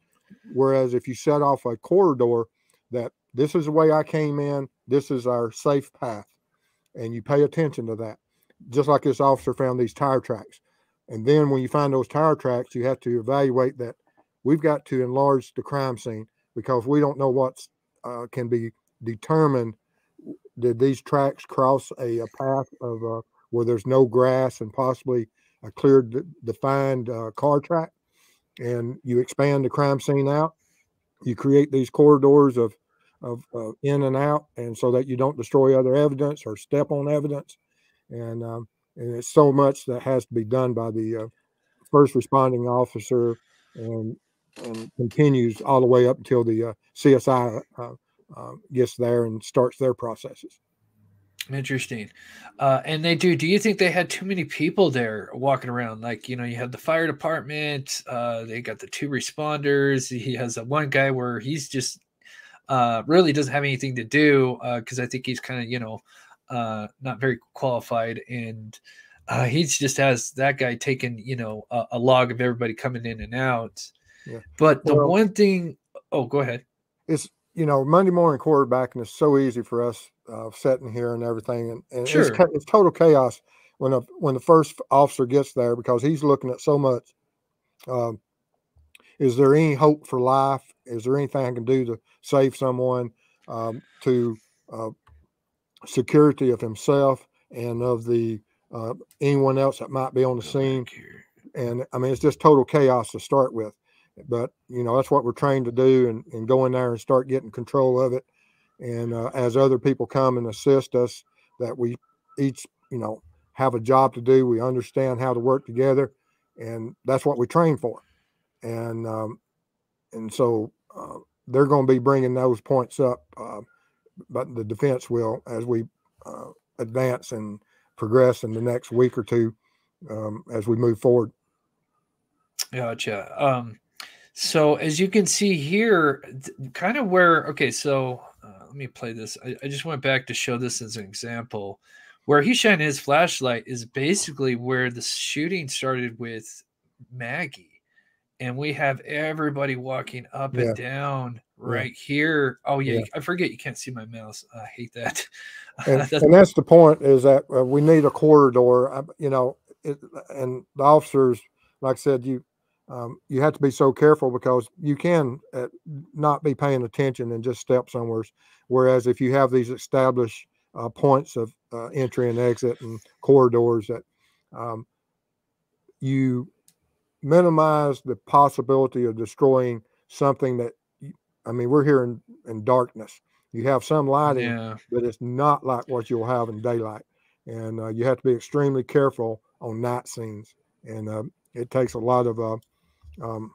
Whereas if you set off a corridor that this is the way I came in, this is our safe path, and you pay attention to that, just like this officer found these tire tracks. And then when you find those tire tracks, you have to evaluate that we've got to enlarge the crime scene because we don't know what's uh, can be determined. Did these tracks cross a, a path of uh, where there's no grass and possibly a clear, de- defined uh, car track? And you expand the crime scene out. You create these corridors of of in and out, and so that you don't destroy other evidence or step on evidence. And um, and it's so much that has to be done by the uh, first responding officer, and and continues all the way up until the uh, CSI uh, uh, gets there and starts their processes. Interesting. Uh, and they do. Do you think they had too many people there walking around? Like, you know, you have the fire department, uh, they got the two responders. He has a one guy where he's just uh, really doesn't have anything to do because I think he's kind of, you know, uh, not very qualified. And uh, he just has that guy taking, you know, a, a log of everybody coming in and out. Yeah. But the Well- one thing, oh, go ahead. It's you know Monday morning quarterbacking is so easy for us uh, sitting here and everything, and, and Sure. it's, it's total chaos when a, when the first officer gets there because he's looking at so much. Um, is there any hope for life? Is there anything I can do to save someone? Um, to uh, security of himself and of the uh, anyone else that might be on the scene. And I mean, it's just total chaos to start with. But you know, that's what we're trained to do, and, and go in there and start getting control of it. And uh, as other people come and assist us, that we each you know have a job to do. We understand how to work together, and that's what we train for. And um, and so uh, they're going to be bringing those points up, uh, but the defense will as we uh, advance and progress in the next week or two um, as we move forward. Gotcha. Um, so as you can see here, th- kind of where, okay, so uh, let me play this. I, I just went back to show this as an example. Where he shined his flashlight is basically where the shooting started with Maggie. And we have everybody walking up Yeah. and down right here. Oh, yeah, Yeah. I forget you can't see my mouse. I hate that. and, That's- and that's the point is that uh, we need a corridor uh, you know it, and the officers like i said you um, you have to be so careful because you can uh, not be paying attention and just step somewhere whereas if you have these established uh, points of uh, entry and exit and corridors that um, you minimize the possibility of destroying something that i mean we're here in, in darkness you have some lighting yeah. but it's not like what you'll have in daylight. And uh, you have to be extremely careful on night scenes. And uh, it takes a lot of, uh, um,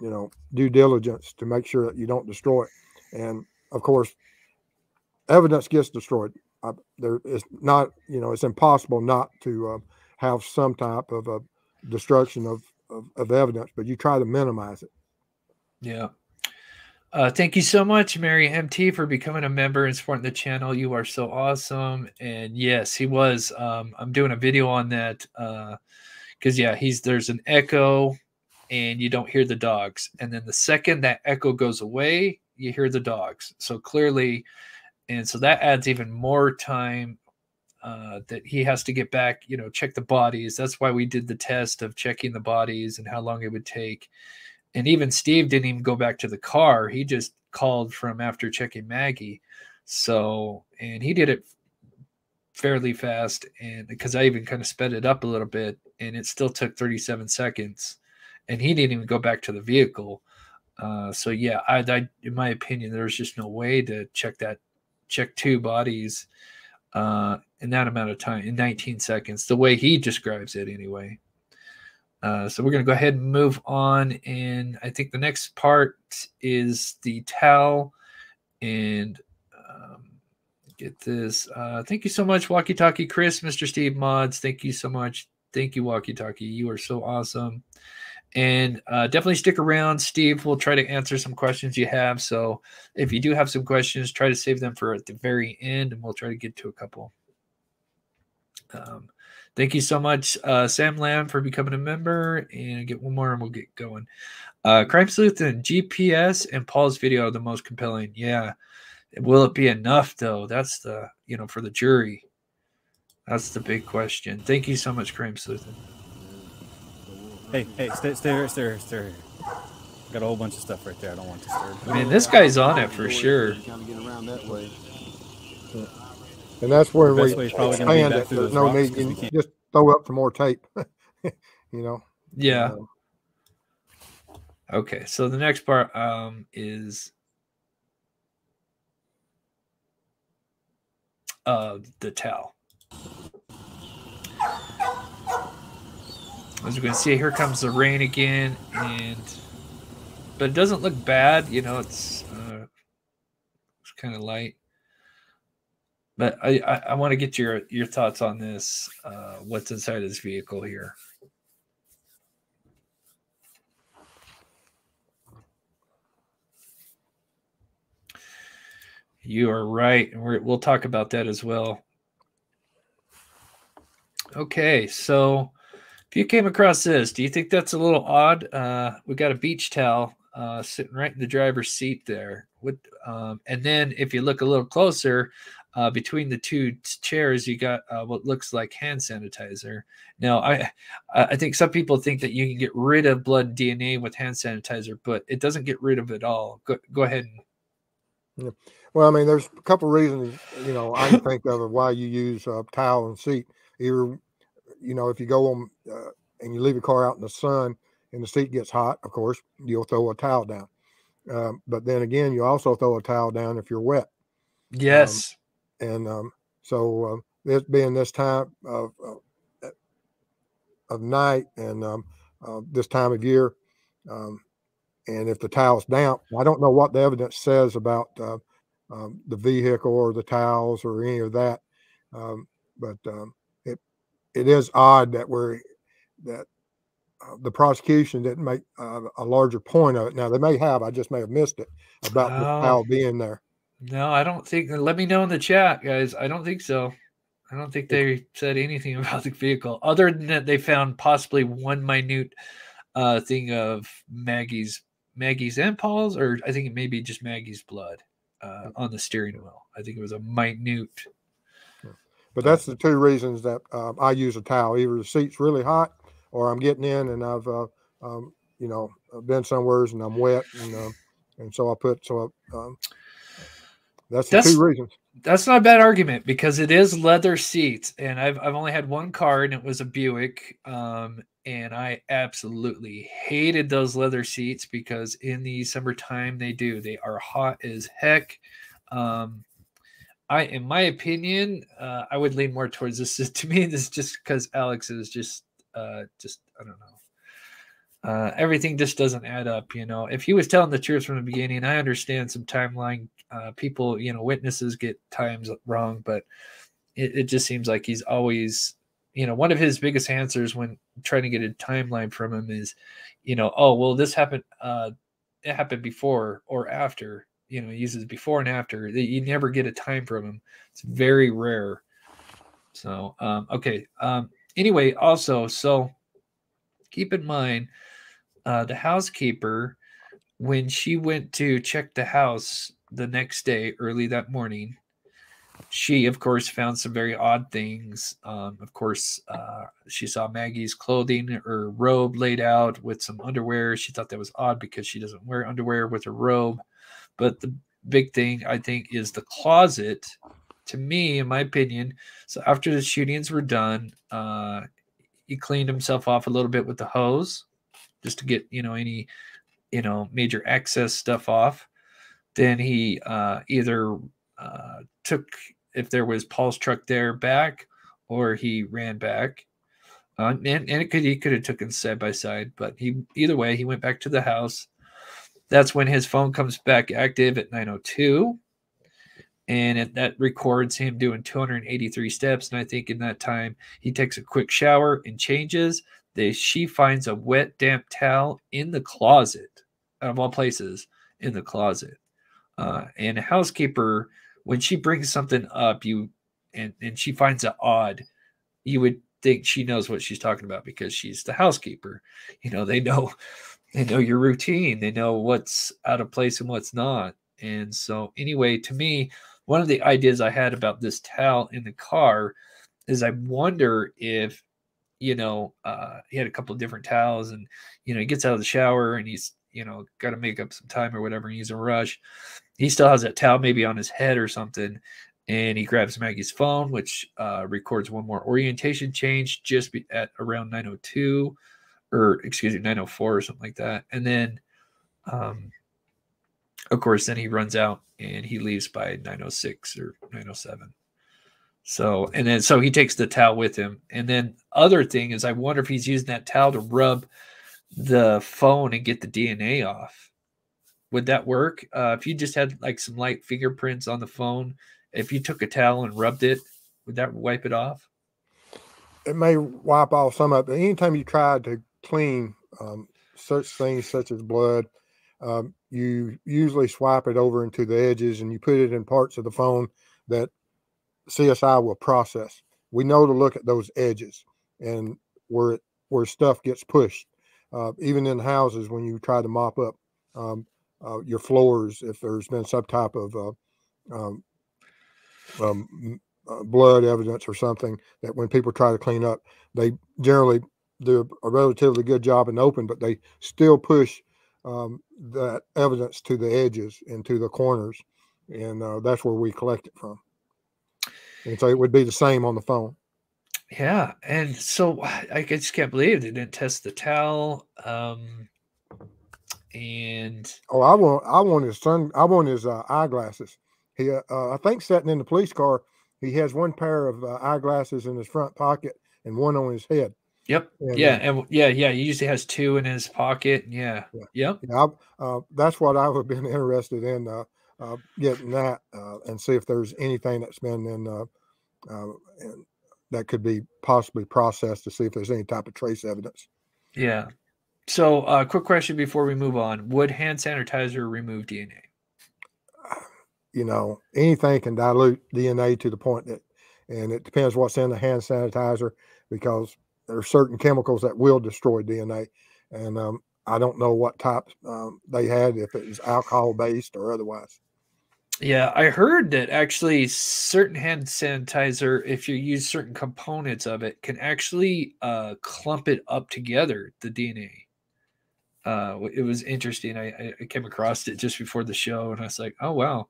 you know, due diligence to make sure that you don't destroy it. And of course, evidence gets destroyed. Uh, there is not, you know, it's impossible not to uh, have some type of uh, destruction of, of, of evidence, but you try to minimize it. Yeah. Uh, thank you so much, Mary MT, for becoming a member and supporting the channel. You are so awesome. And yes, he was. Um, I'm doing a video on that because yeah, he's there's an echo and you don't hear the dogs. And then the second that echo goes away, you hear the dogs. So clearly, and so that adds even more time uh, that he has to get back, you know, check the bodies. That's why we did the test of checking the bodies and how long it would take. And even Steve didn't even go back to the car. He just called from after checking Maggie. So, and he did it fairly fast. And because I even kind of sped it up a little bit and it still took 37 seconds. And he didn't even go back to the vehicle. Uh, so yeah, I, I, in my opinion, there's just no way to check that, check two bodies uh, in that amount of time in 19 seconds, the way he describes it anyway. Uh, so we're going to go ahead and move on. And I think the next part is the towel. And um, get this. Uh, thank you so much, Walkie Talkie Chris, Mr. Steve Mods. Thank you so much. Thank you, Walkie Talkie. You are so awesome. And uh, definitely stick around. Steve will try to answer some questions you have. So if you do have some questions, try to save them for at the very end, and we'll try to get to a couple. Um, thank you so much, uh, Sam Lamb, for becoming a member. And get one more, and we'll get going. Uh, Crime Sleuth and GPS and Paul's video are the most compelling. Yeah. Will it be enough though? That's the you know for the jury. That's the big question. Thank you so much, Crime Sleuth. Hey, hey, stay, stay here, stay here, stay here. Got a whole bunch of stuff right there. I don't want to disturbed. I mean, this guy's on it for sure. Kind of get around that way. And that's where we best probably gonna be expand it. There's no need. need, 'cause you we just throw up some more tape. you know, Yeah. Um, Okay. So the next part um is uh the towel. As you can see, here comes the rain again, and but it doesn't look bad. You know, it's uh, it's kind of light. But I I, I want to get your your thoughts on this. Uh, what's inside this vehicle here? You are right, we're, we'll talk about that as well. Okay, so if you came across this, do you think that's a little odd? Uh, we got a beach towel uh, sitting right in the driver's seat there. What? Um, and then if you look a little closer, uh, between the two chairs, you got uh, what looks like hand sanitizer. Now, I I think some people think that you can get rid of blood DNA with hand sanitizer, but it doesn't get rid of it all. Go, go ahead and Well, I mean, there's a couple reasons, you know, I think of why you use uh, towel and seat. Either, you know, if you go on uh, and you leave your car out in the sun and the seat gets hot, of course, you'll throw a towel down. Um, but then again, you also throw a towel down if you're wet. yes. And um, so, um, this being this time of of, of night and um, uh, this time of year, um, and if the towel's damp, I don't know what the evidence says about uh, um, the vehicle or the towels or any of that, um, but um, it is odd that we're that uh, the prosecution didn't make uh, a larger point of it. Now they may have, I just may have missed it about the Oh. being there. No, I don't think. Let me know in the chat, guys. I don't think so. I don't think they said anything about the vehicle other than that they found possibly one minute uh, thing of Maggie's Maggie's and Paul's, or I think it may be just Maggie's blood uh, on the steering wheel. I think it was a minute. But that's the two reasons that um, I use a towel. Either the seat's really hot, or I'm getting in and I've, uh, um, you know, uh, been somewheres and I'm wet, and um, and so I put so um, that's the That's- two reasons. That's not a bad argument because it is leather seats, and I've I've only had one car, and it was a Buick. Um, and I absolutely hated those leather seats because in the summertime they do they are hot as heck. Um, I, in my opinion, uh, I would lean more towards this. To me, this is just because Alex is just, uh, just I don't know. Uh, everything just doesn't add up. You know, if he was telling the truth from the beginning, I understand some timeline. Uh, people, you know, witnesses get times wrong, but it, it just seems like he's always, you know, one of his biggest answers when trying to get a timeline from him is, you know, oh well, this happened. Uh, it happened before or after. You know, uses before and after. You never get a time from him. It's very rare. So, um, okay. Um, anyway, also, so keep in mind, uh, the housekeeper, when she went to check the house the next day, early that morning, she, of course, found some very odd things. Um, of course, uh, she saw Maggie's clothing or robe laid out with some underwear. She thought that was odd because she doesn't wear underwear with her robe. But the big thing, I think, is the closet. To me, in my opinion, so after the shootings were done, uh, he cleaned himself off a little bit with the hose just to get, you know, any, you know, major excess stuff off. Then he uh, either uh, took if there was Paul's truck there back, or he ran back. Uh, and, and it could he could have taken side by side, but he either way he went back to the house. That's when his phone comes back active at 902, and it, that records him doing 283 steps. And I think in that time he takes a quick shower and changes. They she finds a wet damp towel in the closet, out of all places, in the closet. Uh, and a housekeeper when she brings something up, you and and she finds it odd, you would think she knows what she's talking about because she's the housekeeper. You know, they know they know your routine, they know what's out of place and what's not. And so, anyway, to me, one of the ideas I had about this towel in the car is I wonder if, you know, uh, he had a couple of different towels and, you know, he gets out of the shower and he's, you know, got to make up some time or whatever. And he's in a rush he still has that towel maybe on his head or something. And he grabs Maggie's phone, which uh, records one more orientation change just at around 902 or excuse me, 904 or something like that. And then, um, of course, then he runs out and he leaves by 906 or 907. So, and then so he takes the towel with him. And then, other thing is, I wonder if he's using that towel to rub the phone and get the DNA off would that work? Uh, if you just had like some light fingerprints on the phone, if you took a towel and rubbed it, would that wipe it off? It may wipe off some of it. Anytime you try to clean um, such things such as blood, um, you usually swipe it over into the edges and you put it in parts of the phone that CSI will process. We know to look at those edges and where it, where stuff gets pushed. Uh, even in houses when you try to mop up um, uh, your floors if there's been some type of uh, um, um, uh, blood evidence or something that when people try to clean up, they generally do a relatively good job and open, but they still push um, that evidence to the edges and to the corners, and uh, that's where we collect it from. And so it would be the same on the phone. Yeah, and so I just can't believe they didn't test the towel. Um, and oh, I want I want his son. I want his uh, eyeglasses. He, uh, uh, I think, sitting in the police car, he has one pair of uh, eyeglasses in his front pocket and one on his head. Yep. And, yeah, uh, and yeah, yeah. He usually has two in his pocket. Yeah. yeah. Yep. Yeah. Uh, that's what I would have been interested in getting that and see if there's anything that's been in in, that could be possibly processed to see if there's any type of trace evidence. Yeah. So, uh, quick question before we move on: Would hand sanitizer remove DNA? You know, anything can dilute DNA to the point that, and it depends what's in the hand sanitizer because there are certain chemicals that will destroy DNA, and um, I don't know what type um, they had, if it was alcohol based or otherwise. Yeah, I heard that actually certain hand sanitizer, if you use certain components of it, can actually uh, clump it up together, the DNA uh, it was interesting. I, I came across it just before the show, and I was like, "Oh wow."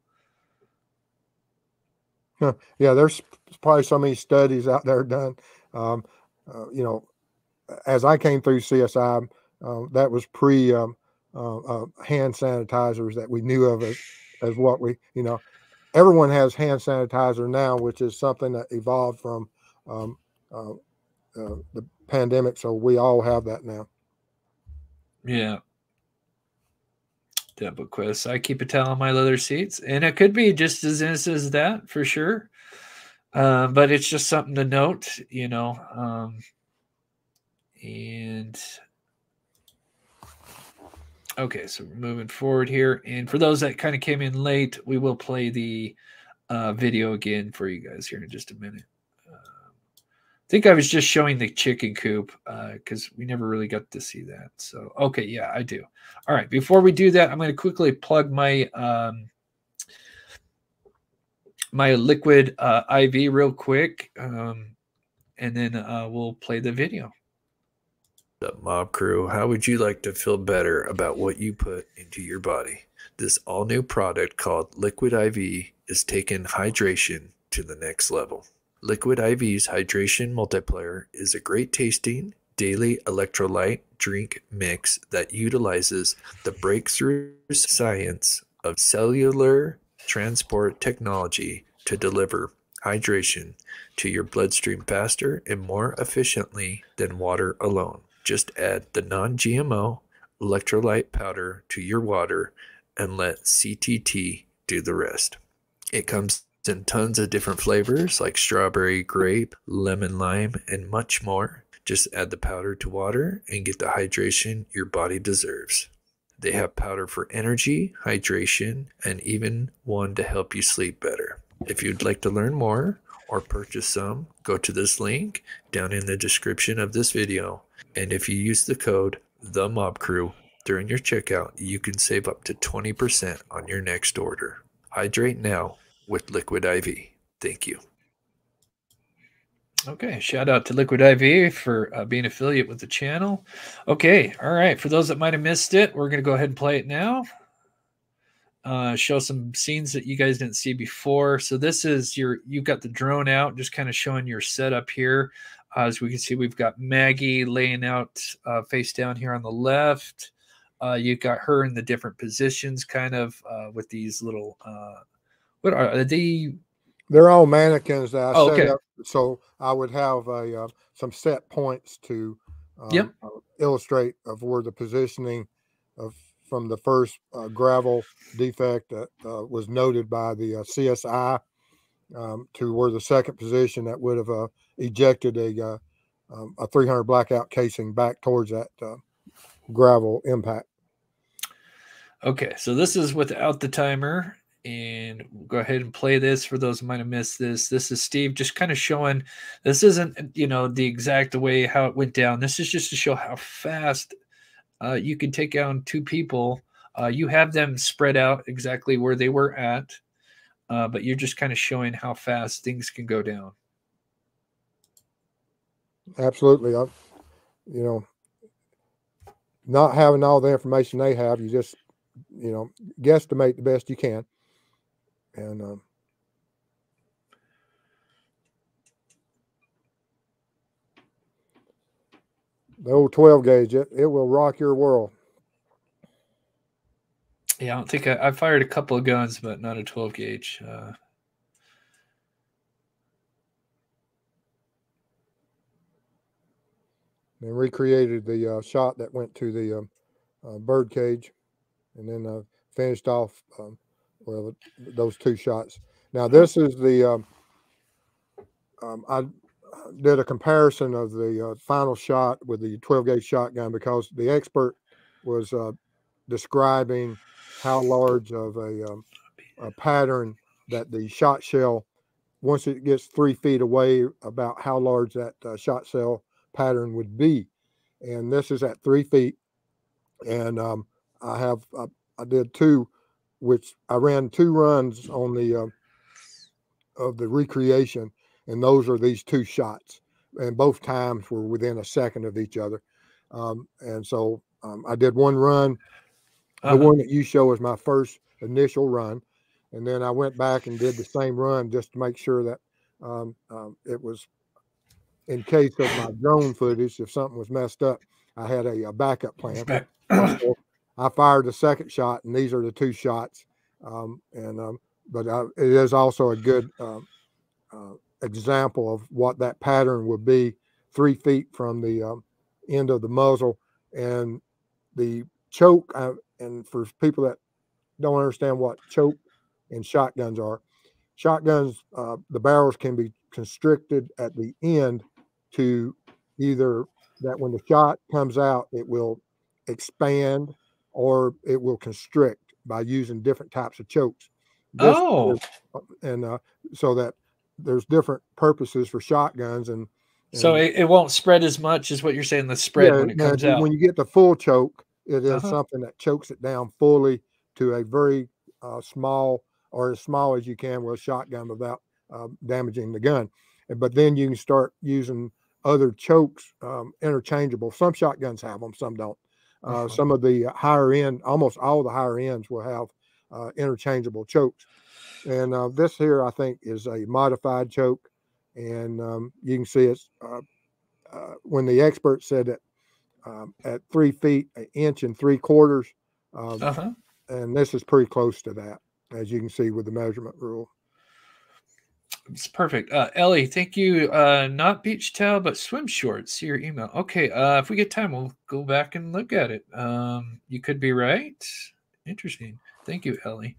Yeah, there's probably so many studies out there done. Um, uh, you know, as I came through CSI, uh, that was pre um, uh, uh, hand sanitizers that we knew of as, as what we, you know, everyone has hand sanitizer now, which is something that evolved from um, uh, the pandemic. So we all have that now. Yeah. Debit quiz. I keep a towel on my leather seats, and it could be just as innocent as that for sure. Um, but it's just something to note, you know. Um, and okay, so we're moving forward here. And for those that kind of came in late, we will play the uh, video again for you guys here in just a minute I think I was just showing the chicken coop because uh, we never really got to see that. So, okay, yeah, I do. All right, before we do that, I'm going to quickly plug my um, my liquid uh, IV real quick, um, and then uh, we'll play the video. The mob crew, how would you like to feel better about what you put into your body? This all new product called Liquid IV is taking hydration to the next level. Liquid IV's hydration multiplier is a great tasting daily electrolyte drink mix that utilizes the breakthrough science of cellular transport technology to deliver hydration to your bloodstream faster and more efficiently than water alone. Just add the non GMO electrolyte powder to your water and let CTT do the rest. It comes in tons of different flavors like strawberry, grape, lemon, lime, and much more. Just add the powder to water and get the hydration your body deserves. They have powder for energy, hydration, and even one to help you sleep better. If you'd like to learn more or purchase some, go to this link down in the description of this video. And if you use the code the mob crew during your checkout, you can save up to 20% on your next order. Hydrate now with Liquid IV. Thank you. Okay, shout out to Liquid IV for uh, being affiliate with the channel. Okay, all right. For those that might have missed it, we're going to go ahead and play it now. Uh, show some scenes that you guys didn't see before. So this is your you've got the drone out, just kind of showing your setup here. Uh, as we can see, we've got Maggie laying out uh, face down here on the left. Uh, you got her in the different positions, kind of uh, with these little. What are, are they? They're all mannequins that I Oh, set okay. up, so I would have a uh, some set points to um, Yep. uh, illustrate of where the positioning of from the first uh, gravel defect that uh, was noted by the uh, CSI um, to where the second position that would have uh, ejected a uh, um, a 300 blackout casing back towards that uh, gravel impact. Okay, so this is without the timer, and we'll go ahead and play this for those who might have missed this. This is Steve just kind of showing. This isn't you know the exact way how it went down. This is just to show how fast uh, you can take down two people. Uh, you have them spread out exactly where they were at, uh, but you're just kind of showing how fast things can go down. Absolutely, I, you know, not having all the information they have, you just you know guesstimate the best you can, and um, the old 12 gauge it, it will rock your world. Yeah, I don't think I, I fired a couple of guns, but not a 12 gauge. Uh, and recreated the uh, shot that went to the um, uh, bird cage, and then uh, finished off um, well those two shots. Now this is the um, um, I did a comparison of the uh, final shot with the 12 gauge shotgun because the expert was uh, describing how large of a, um, a pattern that the shot shell once it gets three feet away about how large that uh, shot shell pattern would be and this is at three feet and um, i have uh, i did two which i ran two runs on the uh, of the recreation and those are these two shots and both times were within a second of each other um, and so um, i did one run uh-huh. the one that you show is my first initial run and then i went back and did the same run just to make sure that um, um, it was in case of my drone footage, if something was messed up, I had a, a backup plan. I fired the second shot, and these are the two shots. Um, and um, but I, it is also a good um, uh, example of what that pattern would be three feet from the um, end of the muzzle, and the choke. Uh, and for people that don't understand what choke and shotguns are, shotguns uh, the barrels can be constricted at the end to either that when the shot comes out, it will expand or it will constrict by using different types of chokes. This Oh. and uh, so that there's different purposes for shotguns and. So it, it won't spread as much as what you're saying the spread when it comes you- out. When you get the full choke, it is Uh-huh. something that chokes it down fully to a very uh, small or as small as you can with a shotgun without uh, damaging the gun. But then you can start using other chokes, um, interchangeable. Some shotguns have them, some don't. Uh. Some of the higher end, almost all the higher ends will have uh, interchangeable chokes. And uh, this here, I think, is a modified choke. And um, you can see it's uh, uh, when the expert said that um, at three feet, an inch and three quarters, uh, Uh-huh. and this is pretty close to that, as you can see with the measurement rule. It's perfect. Uh, Ellie, thank you. Uh, not beach towel, but swim shorts. Your email. Okay. Uh, if we get time, we'll go back and look at it. Um, you could be right. Interesting. Thank you, Ellie.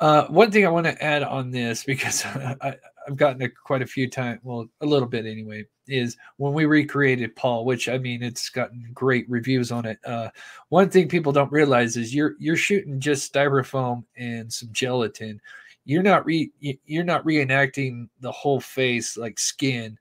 Uh, one thing I want to add on this because I, I've gotten it quite a few times, well, a little bit anyway, is when we recreated Paul, which I mean, it's gotten great reviews on it. Uh, one thing people don't realize is you're you're shooting just styrofoam and some gelatin. You're not re you're not reenacting the whole face like skin.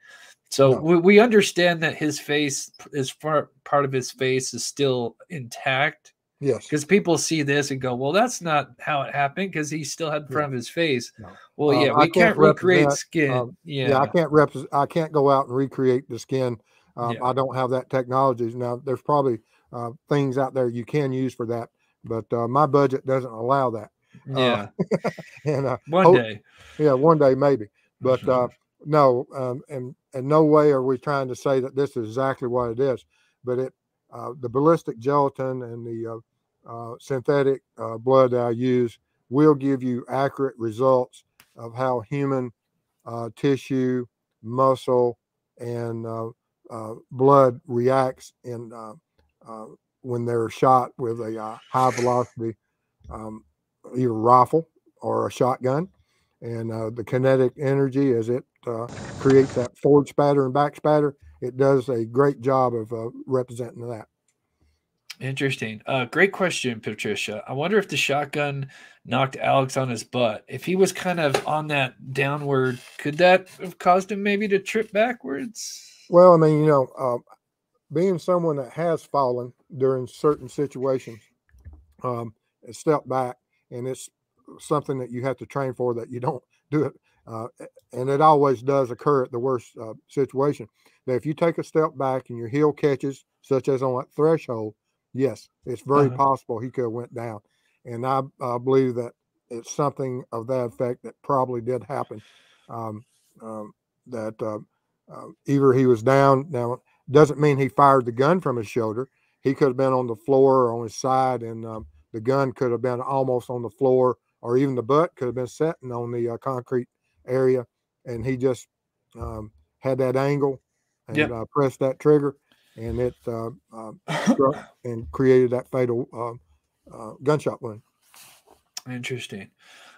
So No. we, we understand that his face is far, part of his face is still intact Yes. because people see this and go, "Well, that's not how it happened," because he still had the front of his face. No. Well, Uh, yeah, I we can't, can't recreate skin. um, yeah, yeah, I can't rep. I can't go out and recreate the skin. Um, Yeah. I don't have that technology. Now, there's probably uh, things out there you can use for that, but uh, my budget doesn't allow that. Yeah. And uh, One oh, day, yeah, one day maybe, but uh, no, um, and and no way are we trying to say that this is exactly what it is. But it, uh, the ballistic gelatin and the uh, uh, synthetic uh, blood that I use will give you accurate results of how human uh, tissue, muscle, and uh, uh, blood reacts in uh, uh, when they're shot with a uh, high velocity um, either rifle or a shotgun. And uh, the kinetic energy as it uh, creates that forward spatter and back spatter, it does a great job of uh, representing that. interesting. Uh, great question, Patricia. I wonder if the shotgun knocked Alex on his butt. If he was kind of on that downward, could that have caused him maybe to trip backwards? Well, I mean, you know, uh, being someone that has fallen during certain situations, um, and step back, and it's something that you have to train for that you don't do it. Uh, and it always does occur at the worst uh, situation. Now, if you take a step back and your heel catches, such as on that threshold, yes, it's very Uh-huh. possible he could have went down. And I, I believe that it's something of that effect that probably did happen. Um, um, that uh, uh, either he was down. Now, doesn't mean he fired the gun from his shoulder. He could have been on the floor or on his side, and um, the gun could have been almost on the floor, or even the butt could have been sitting on the uh, concrete area, and he just um, had that angle and Yep. uh, pressed that trigger, and it uh, uh, struck and created that fatal uh, uh, gunshot wound. Interesting.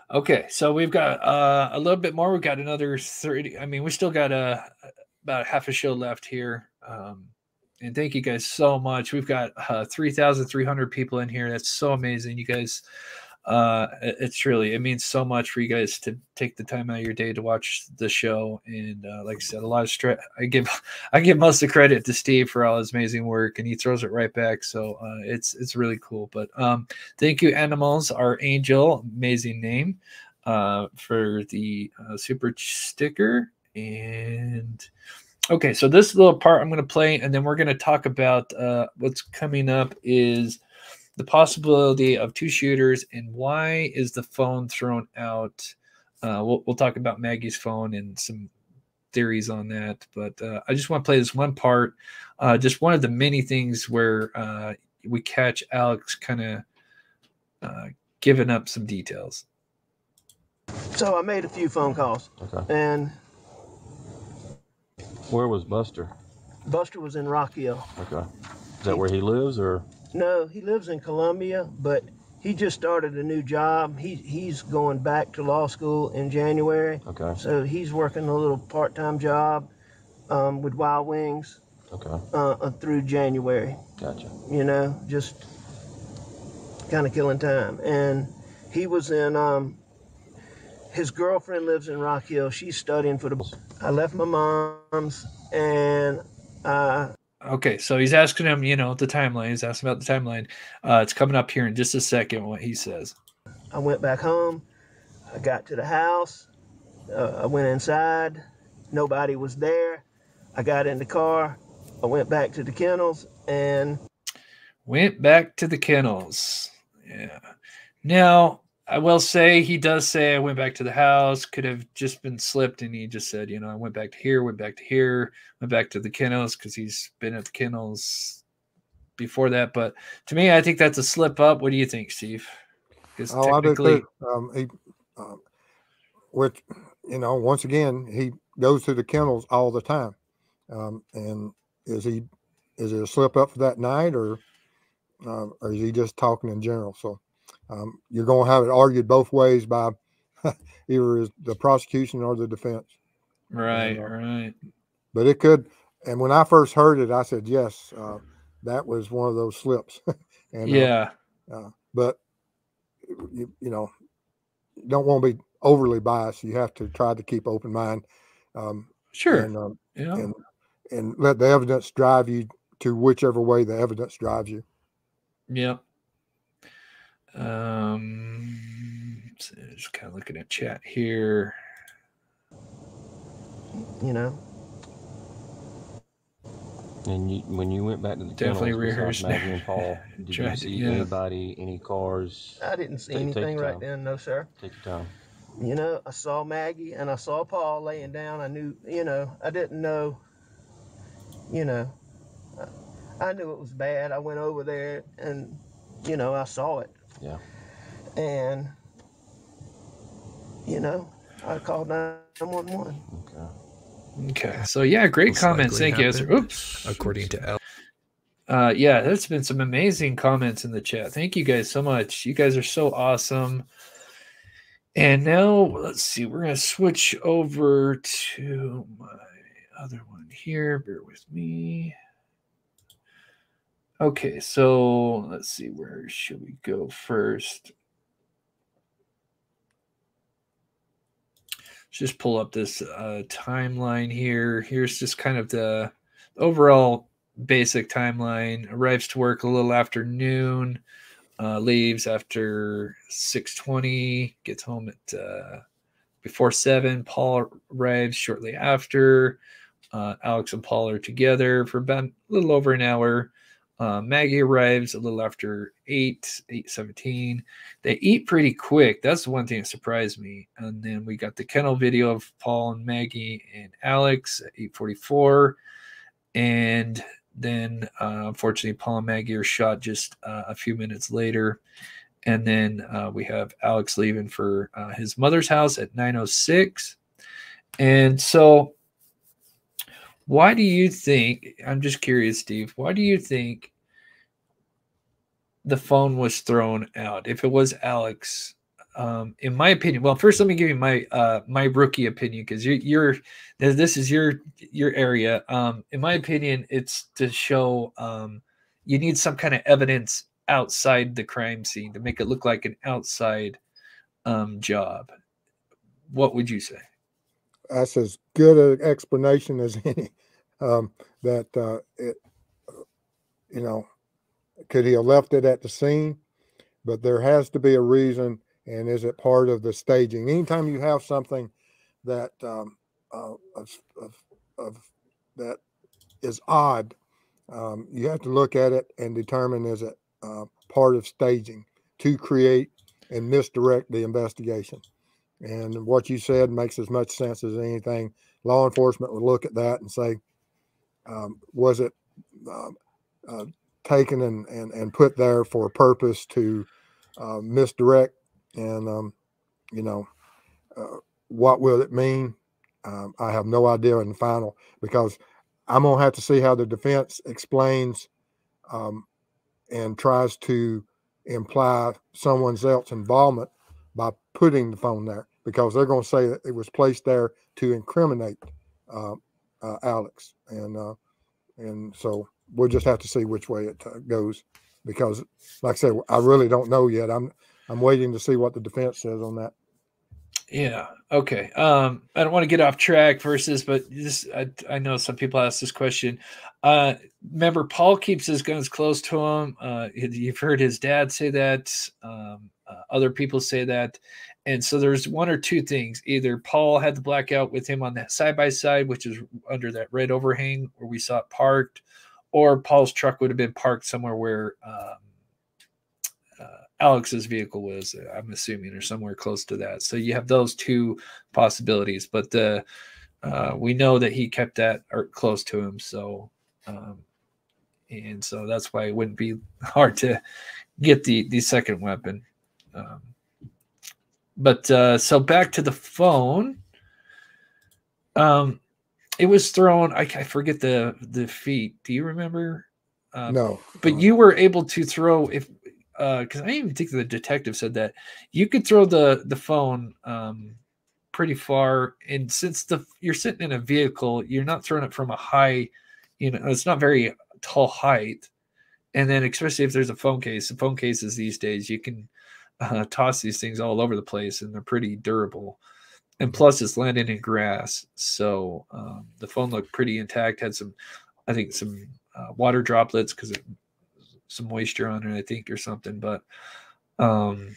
Okay, so we've got uh, a little bit more. We've got another 30. I mean, we still got a about half a show left here. Um, and thank you guys so much. We've got uh, 3,300 people in here. That's so amazing. You guys, uh, it's really, it means so much for you guys to take the time out of your day to watch the show. And uh, like I said, a lot of stress. I give, I give most of the credit to Steve for all his amazing work and he throws it right back. So uh, it's, it's really cool. But um, thank you, Animals, our angel, amazing name, uh, for the uh, super sticker. And okay, so this little part I'm going to play, and then we're going to talk about uh, what's coming up is the possibility of two shooters and why is the phone thrown out. Uh, we'll, we'll talk about Maggie's phone and some theories on that, but uh, I just want to play this one part, uh, just one of the many things where uh, we catch Alex kind of uh, giving up some details. So I made a few phone calls, Okay. and Where was Buster? Buster was in Rock Hill. Okay. Is that where he lives or? No, he lives in Columbia, but he just started a new job. He he's going back to law school in January, Okay. so he's working a little part-time job um, with Wild Wings Okay. uh, uh, through January. Gotcha. You know, just kind of killing time. And he was in. Um, his girlfriend lives in Rock Hill. She's studying for the. I left my mom's and uh, Okay, so he's asking him, you know, the timeline. He's asking about the timeline. Uh, it's coming up here in just a second what he says. I went back home. I got to the house. Uh, I went inside. Nobody was there. I got in the car. I went back to the kennels and Went back to the kennels. Yeah. Now, I will say he does say I went back to the house, could have just been slipped, and he just said, you know, I went back to here, went back to here, went back to the kennels because he's been at the kennels before that. But to me, I think that's a slip up. What do you think, Steve? Because Oh, technically. Um, he, um, which you know, once again, he goes to the kennels all the time. Um, and is he is it a slip up for that night, or uh, or is he just talking in general? So um, you're going to have it argued both ways by either the prosecution or the defense. right, uh, right. But it could. And when I first heard it, I said yes. Uh, that was one of those slips. and uh, Yeah. uh, but you, you know, don't want to be overly biased. You have to try to keep open mind. Um, Sure. And, um, Yeah. and and let the evidence drive you to whichever way the evidence drives you. Yep. Um, so just kind of looking at chat here. you know, And you, when you went back to the Definitely kennels besides rehearsed. Maggie and Paul, did you Tried to- see yeah. anybody, any cars? I didn't see Take- take anything your right then, no sir. Take your time. You know, I saw Maggie and I saw Paul laying down. I knew, you know, I didn't know, you know, I, I knew it was bad. I went over there and, you know, I saw it. Yeah. And, you know, I called 911. Okay. Okay. So yeah, great Most comments. likely Thank you. Oops. According to Al. Uh, yeah, there's been some amazing comments in the chat. Thank you guys so much. You guys are so awesome. And now let's see, we're gonna switch over to my other one here. Bear with me. Okay, so let's see, where should we go first? Let's just pull up this uh, timeline here. Here's just kind of the overall basic timeline. Arrives to work a little after noon, uh, leaves after 6:20, gets home at uh, before seven. Paul arrives shortly after. Uh, Alex and Paul are together for about a little over an hour. Uh, Maggie arrives a little after eight, eight seventeen. They eat pretty quick. That's the one thing that surprised me. And then we got the kennel video of Paul and Maggie and Alex at eight forty four, and then uh, unfortunately Paul and Maggie are shot just uh, a few minutes later. And then uh, we have Alex leaving for uh, his mother's house at 906. And so, why do you think? I'm just curious, Steve. Why do you think the phone was thrown out? If it was Alex, um, in my opinion, well, first let me give you my uh, my rookie opinion because you, you're this is your your area. Um, in my opinion, it's to show um, you need some kind of evidence outside the crime scene to make it look like an outside um, job. What would you say? That's as good an explanation as any. Um, that uh, it, you know, could he have left it at the scene? But there has to be a reason, and is it part of the staging? Anytime you have something that um, uh, of, of, of that is odd, um, you have to look at it and determine is it uh, part of staging to create and misdirect the investigation. And what you said makes as much sense as anything. Law enforcement would look at that and say, um, was it um, uh, taken and, and, and put there for a purpose to uh, misdirect? And, um, you know, uh, what will it mean? Um, I have no idea in the final because I'm going to have to see how the defense explains um, and tries to imply someone's else involvement by putting the phone there because they're going to say that it was placed there to incriminate uh, uh, Alex, and uh, and so we'll just have to see which way it uh, goes because, like I said, I really don't know yet. I'm I'm waiting to see what the defense says on that. Yeah. Okay. Um, I don't want to get off track versus, but this I, I know some people ask this question. Uh, remember, Paul keeps his guns close to him. Uh, you've heard his dad say that. Um, uh, other people say that, and so there's one or two things. Either Paul had the blackout with him on that side by side, which is under that red overhang where we saw it parked, or Paul's truck would have been parked somewhere where um, uh, Alex's vehicle was, I'm assuming, or somewhere close to that. So you have those two possibilities. But the uh, we know that he kept that close to him. So, um, and so that's why it wouldn't be hard to get the the second weapon. Um, but uh, so back to the phone. Um, it was thrown. I, I forget the the feet. Do you remember? Um, No. but you were able to throw if because I didn't even think the detective said that you could throw the the phone um, pretty far, and since the you're sitting in a vehicle, you're not throwing it from a high, you know, it's not very tall height, and then especially if there's a phone case, the phone cases these days you can uh, toss these things all over the place, and they're pretty durable. And plus, it's landing in grass, so um, the phone looked pretty intact. Had some, I think, some uh, water droplets because some moisture on it, I think, or something. But um,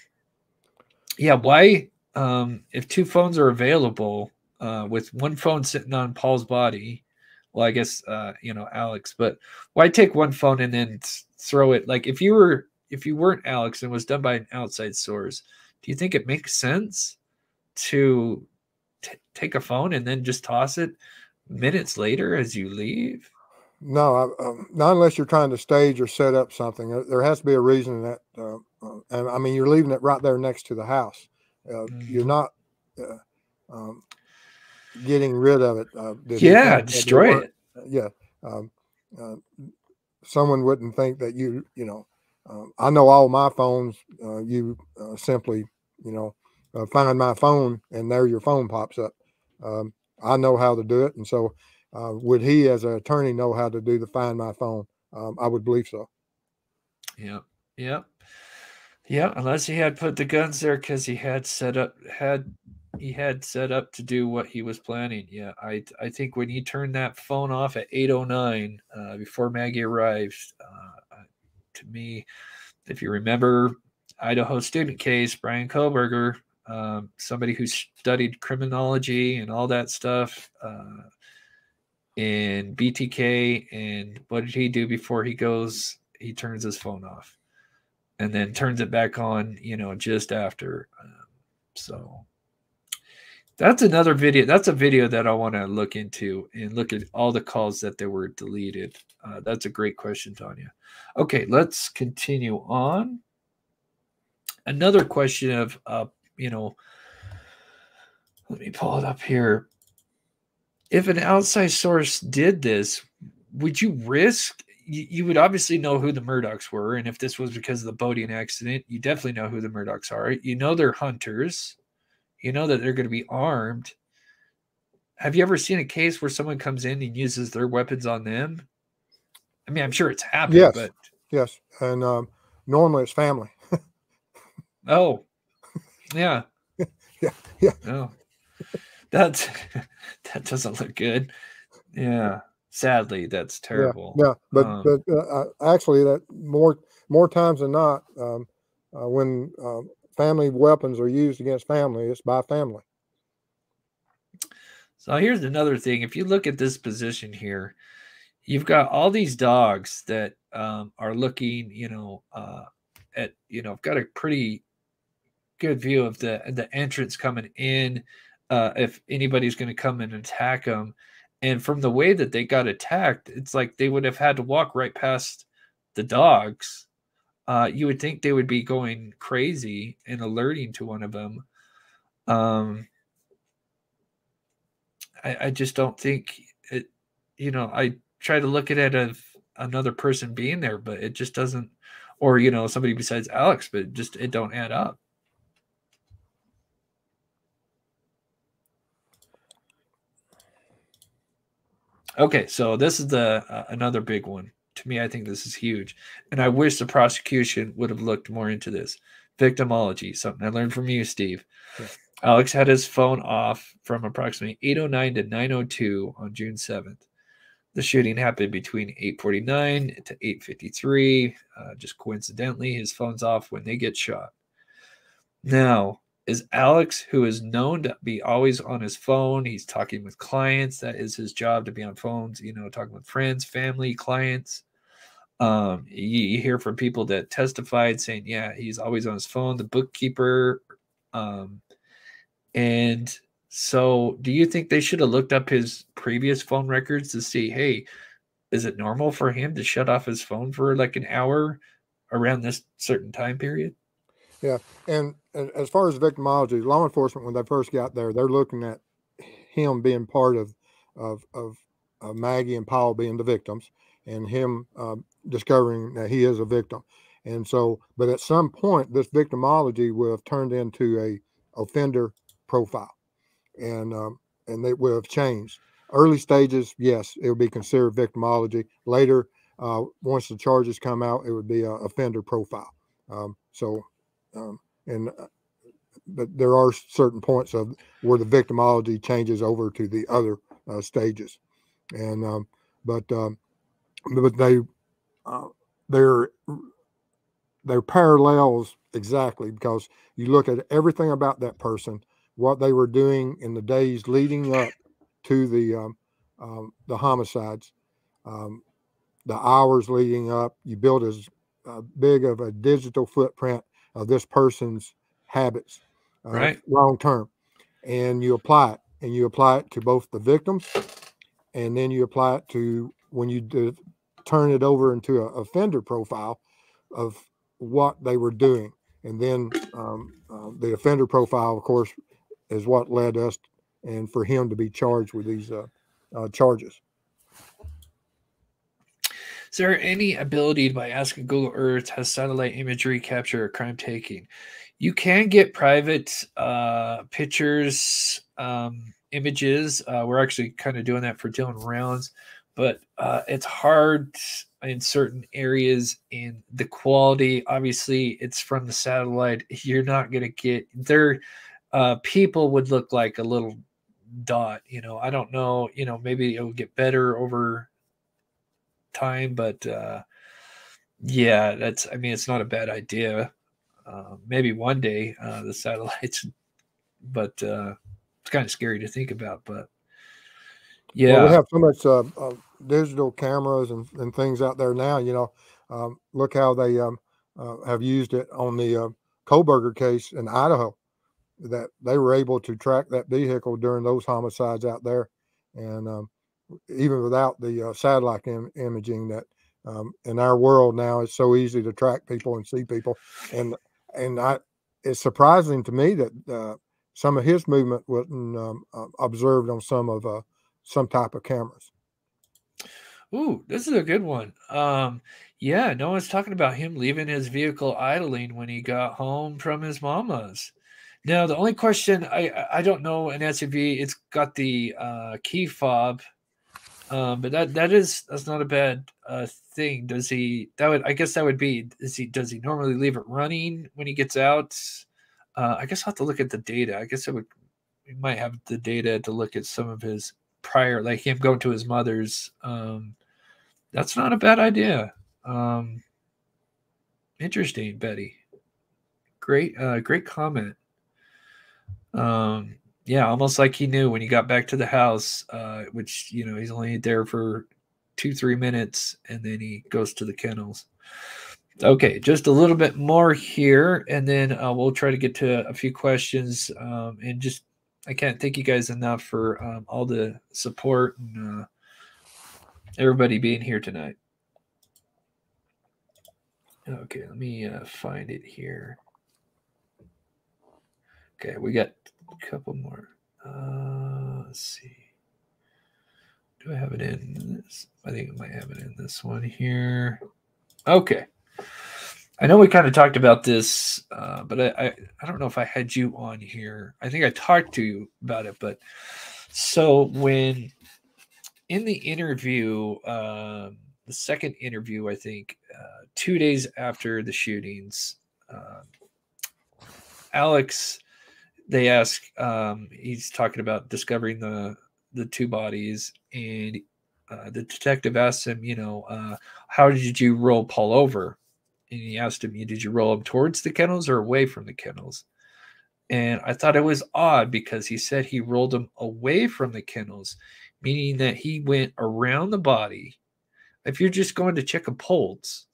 yeah, why? Um, if two phones are available, uh, with one phone sitting on Paul's body, well, I guess uh, you know Alex, but why take one phone and then throw it? Like if you were if you weren't Alex and was done by an outside source, do you think it makes sense to take a phone and then just toss it minutes later as you leave? No, I- um, not unless you're trying to stage or set up something. There- There has to be a reason that, uh, uh, and I mean, you're leaving it right there next to the house. Uh, You're not uh, um, getting rid of it. Uh, Yeah, destroy it. Yeah. Um, uh, someone wouldn't think that you, you know, um, I know all my phones, uh, you uh, simply, you know, uh, find my phone and there your phone pops up. Um, I know how to do it. And so, uh, would he, as an attorney, know how to do the find my phone? Um, I would believe so. Yeah. Yeah. Yeah. Unless he had put the guns there because he had set up had he had set up to do what he was planning. Yeah. I I think when he turned that phone off at 809 uh, before Maggie arrived, uh, to me, if you remember Idaho student case, Bryan Kohberger, um, somebody who studied criminology and all that stuff. Uh, in BTK, and what did he do before he goes? He turns his phone off, and then turns it back on. You know, just after. Um, so that's another video. That's a video that I want to look into and look at all the calls that they were deleted. Uh, that's a great question, Tanya. Okay, let's continue on. Another question of, uh, you know, let me pull it up here if an outside source did this, would you risk? You, you would obviously know who the Murdaughs were, and if this was because of the boating accident, you definitely know who the Murdaughs are. You know they're hunters. You know that they're going to be armed. Have you ever seen a case where someone comes in and uses their weapons on them? I mean, I'm sure it's happened, Yes. but Yes. And um, normally it's family. oh, yeah, yeah. Yeah. no, that's that doesn't look good. Yeah, sadly, that's terrible. Yeah, yeah. but Um, but uh, uh, actually, that more more times than not, um, uh, when um, family weapons are used against family, it's by family. So here's another thing. If you look at this position here, you've got all these dogs that um, are looking, you know, uh, at you know, I've got a pretty good view of the the entrance coming in. Uh, if anybody's going to come and attack them, and from the way that they got attacked, it's like they would have had to walk right past the dogs. Uh, you would think they would be going crazy and alerting to one of them. Um, I, I just don't think it. You know, I try to look at it as another person being there, but it just doesn't, or you know, somebody besides Alex, but just it don't add up. Okay, so this is the uh, another big one. To me, I think this is huge, and I wish the prosecution would have looked more into this. Victimology, something I learned from you, Steve. Yeah. Alex had his phone off from approximately 809 to 902 on June 7th. The shooting happened between 849 to 853. Uh, just coincidentally, his phone's off when they get shot. Now, is Alex, who is known to be always on his phone. He's talking with clients. That is his job to be on phones, you know, talking with friends, family, clients. Um, you, hear from people that testified saying, yeah, he's always on his phone, the bookkeeper. Um, and so, do you think they should have looked up his previous phone records to see, hey, is it normal for him to shut off his phone for like an hour around this certain time period? Yeah, and, as far as victimology, law enforcement when they first got there, they're looking at him being part of of of uh, Maggie and Paul being the victims, and him um, discovering that he is a victim. And so, but at some point, this victimology will have turned into a offender profile, and um, and they will have changed. Early stages, yes, it would be considered victimology. Later, uh, once the charges come out, it would be a offender profile. Um, so um, and uh, but there are certain points of where the victimology changes over to the other uh, stages, and um, but um, but they uh, they're they're parallels exactly because you look at everything about that person, what they were doing in the days leading up to the um, um, the homicides, um, the hours leading up. You build as uh, big of a digital footprint of this person's habits uh, Right. long term. And you apply it and you apply it to both the victims and then you apply it to when you do, turn it over into a offender profile of what they were doing. And then um, uh, the offender profile of course is what led us and for him to be charged with these uh, uh, charges Is there any ability by asking Google Earth has satellite imagery capture a crime taking? You can get private uh, pictures, um, images. Uh, we're actually kind of doing that for Dylan Rounds, but uh, it's hard in certain areas. In the quality, obviously, it's from the satellite. You're not going to get there. Uh, people would look like a little dot. You know, I don't know. You know, maybe it'll get better over time, but uh, yeah, that's. I mean, it's not a bad idea. Uh, maybe one day uh, the satellites, but uh, it's kind of scary to think about. But yeah, Well, we have so much uh, uh, digital cameras and, and things out there now. You know, um, look how they um, uh, have used it on the uh, Kohberger case in Idaho. That they were able to track that vehicle during those homicides out there, and um, even without the uh, satellite Im- imaging, that um, in our world now it's so easy to track people and see people, and and I it's surprising to me that uh, some of his movement wasn't um, uh, observed on some of uh, some type of cameras. Ooh, this is a good one. Um, yeah, no one's talking about him leaving his vehicle idling when he got home from his mama's. Now, the only question I I- don't know an SUV. It's got the uh, key fob, um, but that that is that's not a bad uh, thing. Does he? That would I guess that would be. Is he? Does he normally leave it running when he gets out? Uh, I guess I'll have to look at the data. I guess it would. We might have the data to look at some of his prior, like him going to his mother's. Um, that's not a bad idea. Um, interesting, Betty. Great, uh, great comment. Um, yeah, almost like he knew when he got back to the house, uh, which you know he's only there for two, three minutes, and then he goes to the kennels. Okay, just a little bit more here, and then uh, we'll try to get to a few questions. Um, and just, I can't thank you guys enough for um, all the support and uh, everybody being here tonight. Okay, let me uh, find it here. Okay, we got a couple more. Uh, let's see. Do I have it in this? I think I might have it in this one here. Okay. I know we kind of talked about this, uh, but I, I, I don't know if I had you on here. I think I talked to you about it, but so when in the interview, um, the second interview, I think, uh, two days after the shootings, um, Alex, they ask, um, he's talking about discovering the the two bodies, and uh, the detective asks him, you know, uh, how did you roll Paul over? And he asked him, You did you roll him towards the kennels or away from the kennels? And I thought it was odd because he said he rolled him away from the kennels, meaning that he went around the body. If you're just going to check a pulse,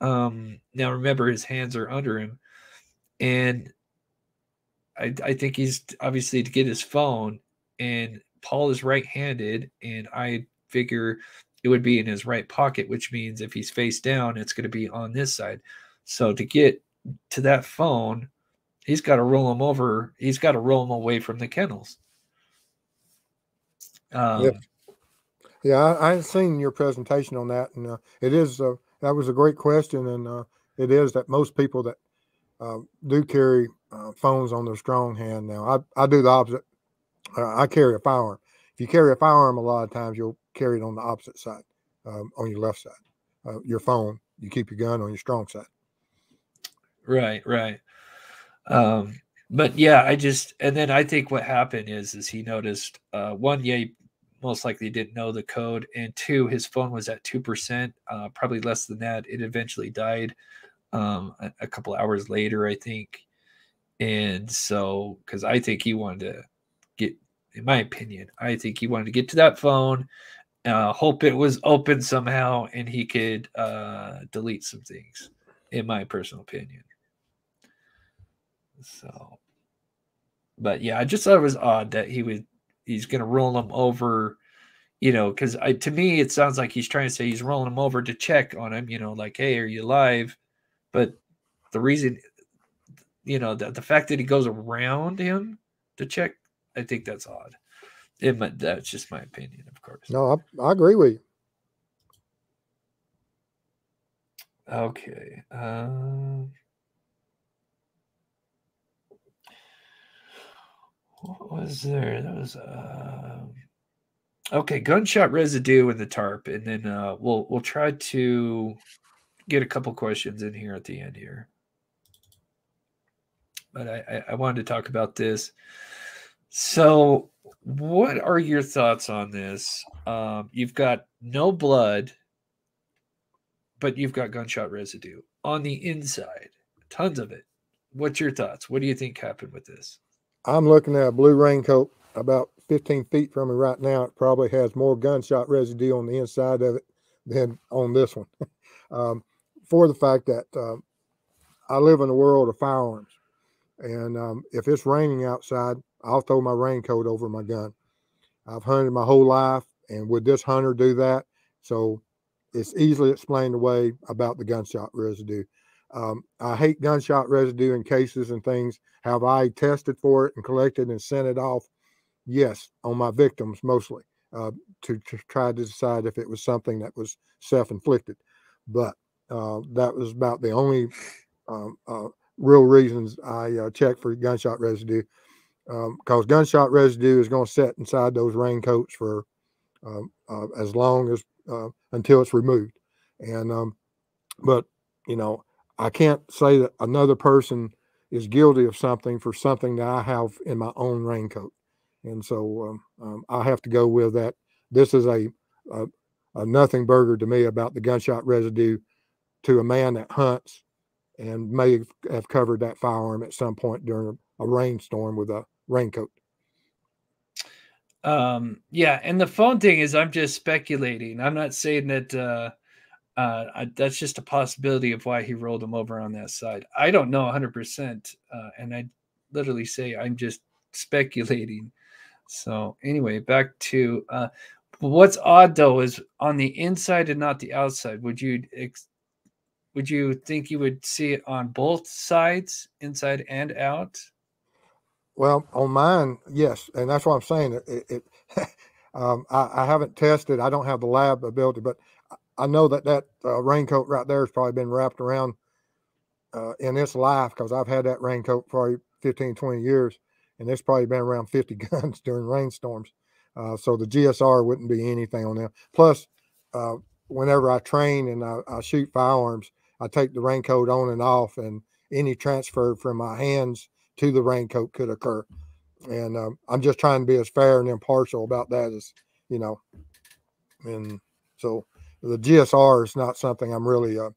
um, now remember his hands are under him, and I, I think he's obviously to get his phone, and Paul is right-handed, and I figure it would be in his right pocket, which means if he's face down, it's going to be on this side. So to get to that phone, he's got to roll him over. He's got to roll him away from the kennels. Um, yeah, yeah. I, I've seen your presentation on that, and uh, it is uh, that was a great question, and uh, it is that most people that uh, do carry uh, phones on their strong hand now. I I do the opposite. Uh, I carry a firearm. If you carry a firearm, a lot of times you'll carry it on the opposite side, um, on your left side. your phone, you keep your gun on your strong side. Right, right. Um, but yeah, I just and then I think what happened is is he noticed uh, one, yeah, most likely didn't know the code, and two, his phone was at two percent, uh, probably less than that. It eventually died um, a, a couple hours later, I think, and so because I think he wanted to get, in my opinion, I think he wanted to get to that phone, uh, hope it was open somehow, and he could uh, delete some things, in my personal opinion. So, but yeah, I just thought it was odd that he would he's going to roll him over, you know, because I to me it sounds like he's trying to say he's rolling him over to check on him, you know, like hey, are you live? But the reason, you know, the, the fact that he goes around him to check, I think that's odd. It, might, that's just my opinion, of course. No, I, I agree with you. Okay. Um, what was there? That was uh, okay. Gunshot residue in the tarp, and then uh, we'll we'll try to get a couple questions in here at the end here. But I, I, wanted to talk about this. So, what are your thoughts on this? Um, you've got no blood, but you've got gunshot residue on the inside, tons of it. What's your thoughts? What do you think happened with this? I'm looking at a blue raincoat about 15 feet from me right now. It probably has more gunshot residue on the inside of it than on this one. um, for the fact that um, I live in a world of firearms. And um, if it's raining outside, I'll throw my raincoat over my gun. I've hunted my whole life, and would this hunter do that? So it's easily explained away about the gunshot residue. Um, I hate gunshot residue in cases and things. Have I tested for it and collected and sent it off? Yes, on my victims mostly uh, to, to try to decide if it was something that was self inflicted. But uh, that was about the only um, uh, real reasons I uh, checked for gunshot residue because um, gunshot residue is going to set inside those raincoats for um, uh, as long as uh, until it's removed. And um, but you know, I can't say that another person is guilty of something for something that I have in my own raincoat. And so um, um, I have to go with that. This is a, a, a nothing burger to me about the gunshot residue to a man that hunts and may have covered that firearm at some point during a, rainstorm with a raincoat. Um, yeah, and the phone thing is, I'm just speculating. I'm not saying that uh, uh, I, that's just a possibility of why he rolled him over on that side. I don't know 100%, uh, and I literally say I'm just speculating. So anyway, back to uh, what's odd though is on the inside and not the outside. Would you ex- would you think you would see it on both sides, inside and out? Well, on mine, yes, and that's what I'm saying. It, it um, I, I, haven't tested. I don't have the lab ability, but I know that that uh, raincoat right there has probably been wrapped around uh, in its life because I've had that raincoat for 15, 20 years, and it's probably been around 50 guns during rainstorms. Uh, so the GSR wouldn't be anything on there. Plus, uh, whenever I train and I, I shoot firearms, I take the raincoat on and off, and any transfer from my hands to the raincoat could occur. And um, I'm just trying to be as fair and impartial about that as you know. And so the GSR is not something I'm really uh,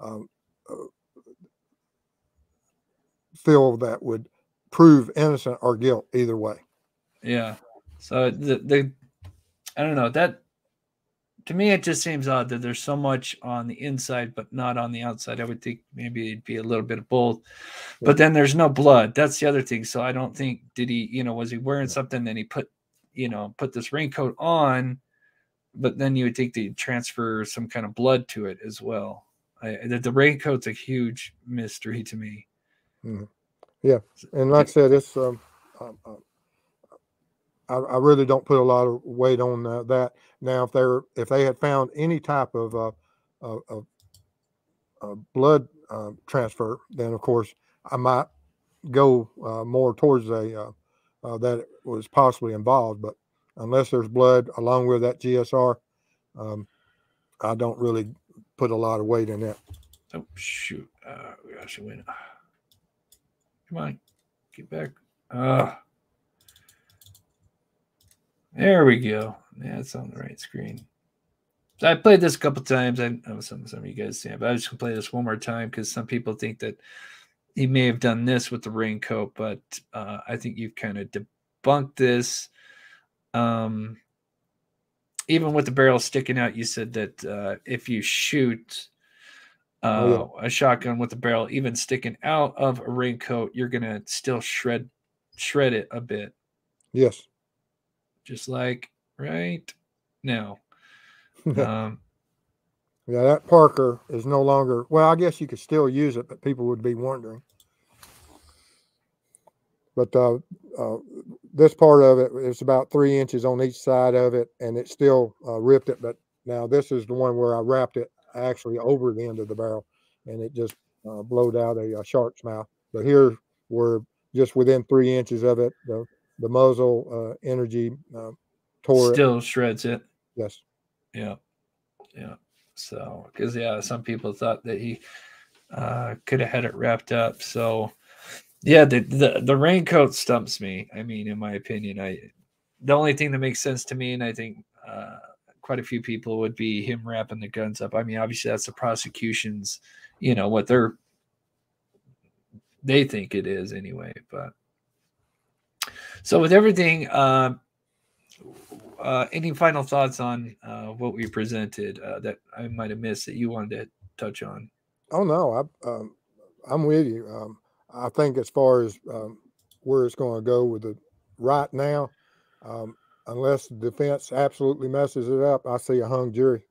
um, uh, feel that would prove innocent or guilt either way. Yeah. So the the I don't know that to me it just seems odd that there's so much on the inside but not on the outside. I would think maybe it'd be a little bit of both. But then there's no blood. That's the other thing. So I don't think did he, you know, was he wearing something then he put, you know, put this raincoat on, but then you would think they transfer some kind of blood to it as well. I, the, the raincoat's a huge mystery to me. Mhm. Yeah, and like I said, it's um, um, um, I, I really don't put a lot of weight on uh, that. Now, if they're if they had found any type of uh, of, of, blood uh, transfer, then of course I might go uh, more towards a uh, that was possibly involved. But unless there's blood along with that GSR, um, I don't really put a lot of weight in that. Oh shoot! We actually win. Come on, get back. Uh, there we go. Yeah, it's on the right screen. So I played this a couple times. I know some some of you guys see it, but I just gonna play this one more time because some people think that he may have done this with the raincoat, but uh, I think you've kind of debunked this. Um, even with the barrel sticking out, you said that uh, if you shoot uh, Oh, a shotgun with the barrel even sticking out of a raincoat, you're gonna still shred shred it a bit, Yes. Just like right now. Um, Yeah, that Parker is no longer. Well, I guess you could still use it, but people would be wondering. But uh, uh, this part of it is about three inches on each side of it, and it still uh, ripped it. But now this is the one where I wrapped it actually over the end of the barrel, and it just uh, blowed out a, uh shark's mouth. But here we're just within three inches of it. The the muzzle uh, energy uh, tore it. still shreds it. Yes. Yeah. Yeah. So, because, yeah, some people thought that he uh, could have had it wrapped up. So, yeah, the, the, the raincoat stumps me. I mean, in my opinion, I, the only thing that makes sense to me, and I think uh, quite a few people would be him wrapping the guns up. I mean, obviously, that's the prosecution's, you know, what they're, they think it is anyway. But, so with everything, uh, uh, any final thoughts on uh, what we presented uh, that I might have missed that you wanted to touch on? Oh no, I, um, I'm with you. Um, I think as far as um, where it's going to go with the right now, um, unless the defense absolutely messes it up, I see a hung jury.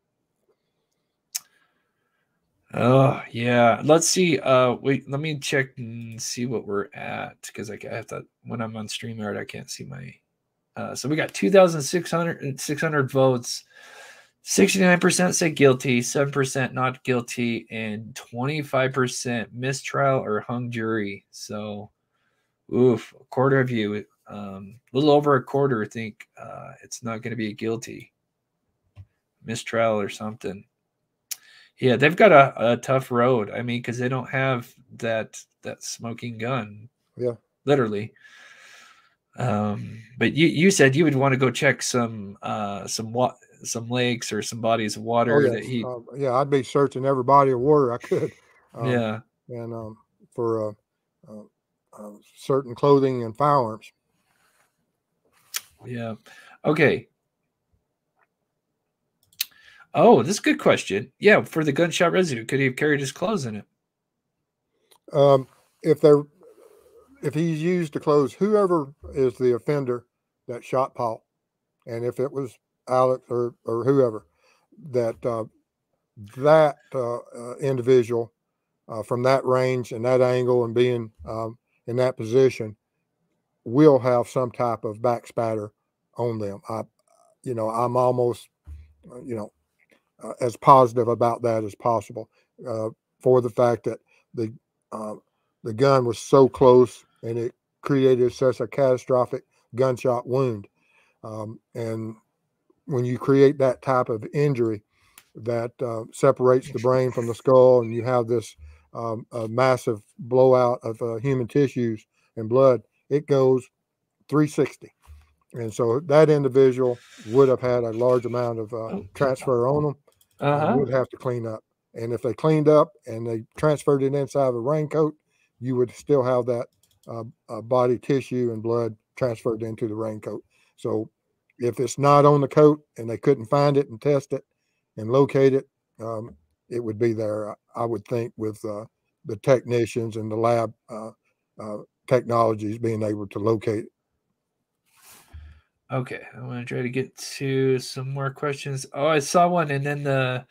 Oh yeah, let's see. Uh, wait, let me check and see what we're at because I, have to when I'm on Streamyard, I can't see my. Uh, so we got 2,600 600 votes. 69% say guilty, 7% not guilty, and 25% mistrial or hung jury. So, oof, a quarter of you, um, a little over a quarter think uh, it's not going to be guilty mistrial or something. Yeah, they've got a, a tough road. I mean, because they don't have that that smoking gun. Yeah. Literally. Um, but you you said you would want to go check some uh some wa- some lakes or some bodies of water Oh, that he Uh, yeah, I'd be searching every body of water I could. Um, yeah And um, for uh, uh, uh, certain clothing and firearms. yeah okay oh this is a good question yeah for the gunshot residue could he have carried his clothes in it Um, if they're if he's used to clothes, whoever is the offender that shot Paul, and if it was Alex or or whoever, that uh, that uh, uh, individual uh, from that range and that angle and being um, in that position will have some type of backspatter on them. I, you know, I'm almost, uh, you know, uh, as positive about that as possible uh, for the fact that the uh, the gun was so close and it created such a catastrophic gunshot wound. Um, and when you create that type of injury that uh, separates the brain from the skull, and you have this um, a massive blowout of uh, human tissues and blood, it goes 360. And so that individual would have had a large amount of uh, transfer on them uh-huh would have to clean up. And if they cleaned up and they transferred it inside of a raincoat, you would still have that uh, uh, body tissue and blood transferred into the raincoat. So if it's not on the coat and they couldn't find it and test it and locate it, um, it would be there. I, would think with uh, the technicians and the lab uh, uh, technologies being able to locate. Okay, I'm gonna try to get to some more questions. Oh, I saw one, and then the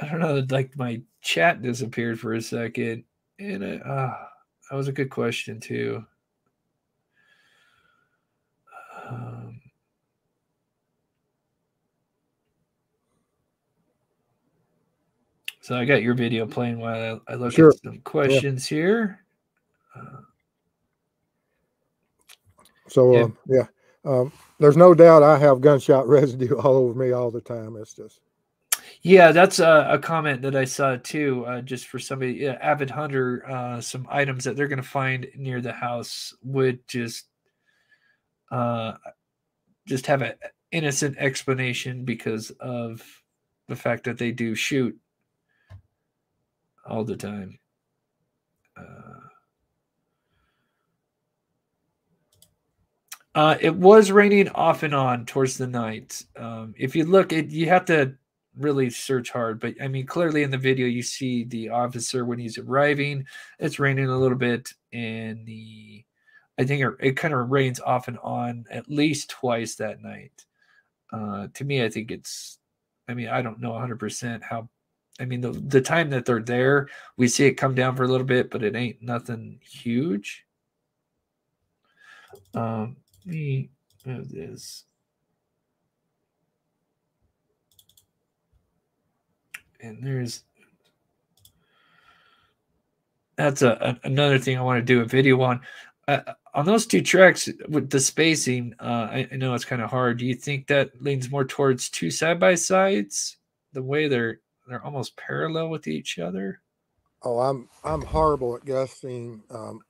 I don't know, like my chat disappeared for a second, and it, uh, that was a good question too. Um, so I got your video playing while I, I look Sure. at some questions here. Uh, So Yeah. um, yeah, um, there's no doubt I have gunshot residue all over me all the time. It's just Yeah, that's a, a comment that I saw too. Uh, just for somebody, yeah, avid hunter, uh, some items that they're going to find near the house would just, uh, just have an innocent explanation because of the fact that they do shoot all the time. Uh, uh, it was raining off and on towards the night. Um, if you look, it you have to really search hard. But I mean, clearly in the video, you see the officer when he's arriving. It's raining a little bit, and the I think it, it kind of rains off and on at least twice that night. Uh, to me, I think it's. I mean, I don't know 100% how. I mean, the the time that they're there, we see it come down for a little bit, but it ain't nothing huge. Um, me this. and there's that's a, a- another thing I want to do a video on. Uh, on those two tracks with the spacing, uh, I, I know it's kind of hard. Do you think that leans more towards two side by sides, the way they're they're almost parallel with each other? oh, I'm I'm horrible at guessing um,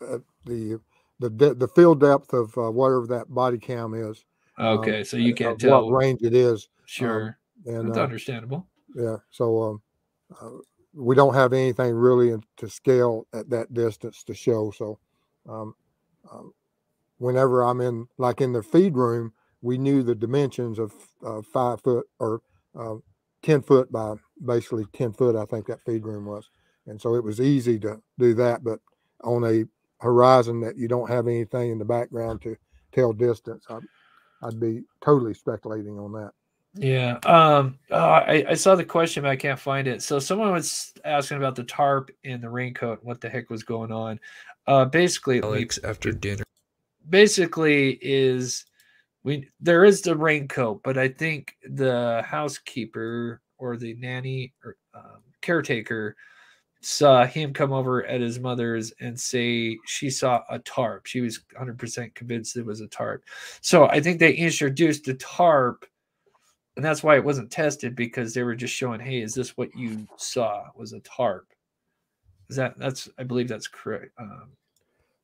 uh, the the de- the field depth of uh, whatever that body cam is. um, Okay, so you can't what tell. range it is. Sure, and that's uh, understandable. Yeah. So um, uh, we don't have anything really to scale at that distance to show. So um, um, whenever I'm in, like in the feed room, we knew the dimensions of uh, five foot or um, 10 foot by basically 10 foot, I think that feed room was. And so it was easy to do that. But on a horizon that you don't have anything in the background to tell distance, I'd, I'd be totally speculating on that. Yeah. Um. oh, I I saw the question, but I can't find it. So someone was asking about the tarp and the raincoat. What the heck was going on? Uh, basically, we- Alex after dinner. basically is we there is the raincoat, but I think the housekeeper or the nanny or um, caretaker saw him come over at his mother's and say she saw a tarp. She was 100% convinced it was a tarp. So I think they introduced the tarp, and that's why it wasn't tested because they were just showing, hey, is this what you saw was a tarp? Is that that's I believe that's correct. Um,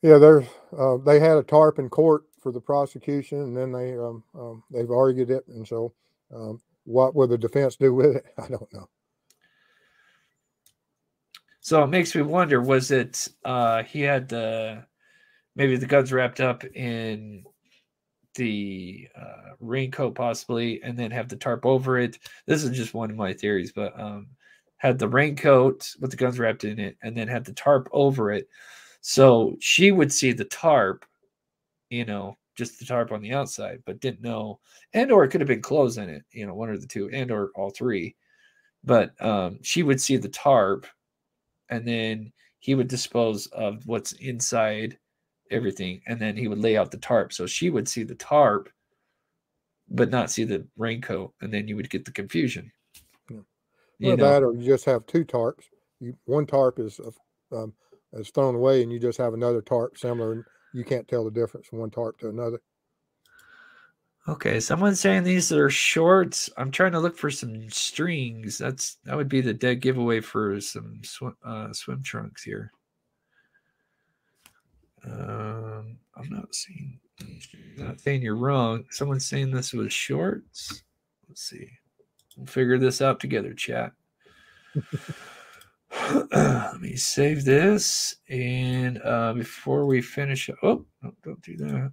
Yeah, there's uh, they had a tarp in court for the prosecution, and then they um, um, they've argued it, and so um, what will the defense do with it? I don't know. So it makes me wonder: was it uh, he had the maybe the guns wrapped up in the uh, raincoat, possibly, and then have the tarp over it? This is just one of my theories, but um, had the raincoat with the guns wrapped in it, and then had the tarp over it, so she would see the tarp, you know, just the tarp on the outside, but didn't know, and or it could have been clothes in it, you know, one or the two, and or all three. But um, she would see the tarp and then he would dispose of what's inside everything and then he would lay out the tarp so she would see the tarp but not see the raincoat and then you would get the confusion Yeah. you Well, know that or you just have two tarps. You, one tarp is um, is thrown away, and you just have another tarp similar, and you can't tell the difference from one tarp to another. Okay someone's saying these are shorts. I'm trying to look for some strings. That's that would be the dead giveaway for some swim uh swim trunks here. Um i'm not seeing not saying you're wrong. Someone's saying this was shorts? Let's see. We'll figure this out together chat. Let me save this. And uh, before we finish, oh, don't do that.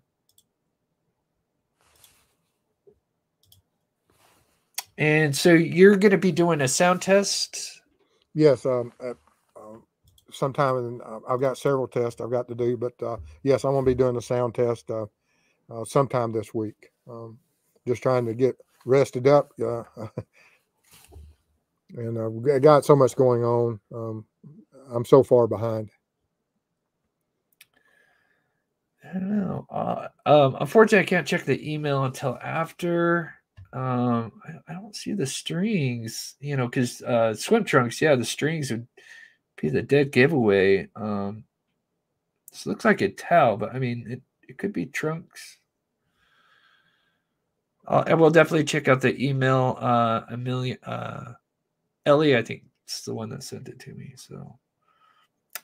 And so you're going to be doing a sound test. Yes, um, at, um, sometime in, uh, I've got several tests I've got to do, but uh, yes, I'm going to be doing a sound test uh, uh, sometime this week. Um, just trying to get rested up. Uh, and uh, we got- got so much going on. Um, I'm so far behind. I don't know. Uh, um, unfortunately, I can't check the email until after. Um, I, don't see the strings, you know, because uh, swim trunks, yeah, the strings would be the dead giveaway. Um, this looks like a towel, but I mean, it, it could be trunks. Uh, I will definitely check out the email. Uh, Amelia, uh, Ellie, I think it's the one that sent it to me. So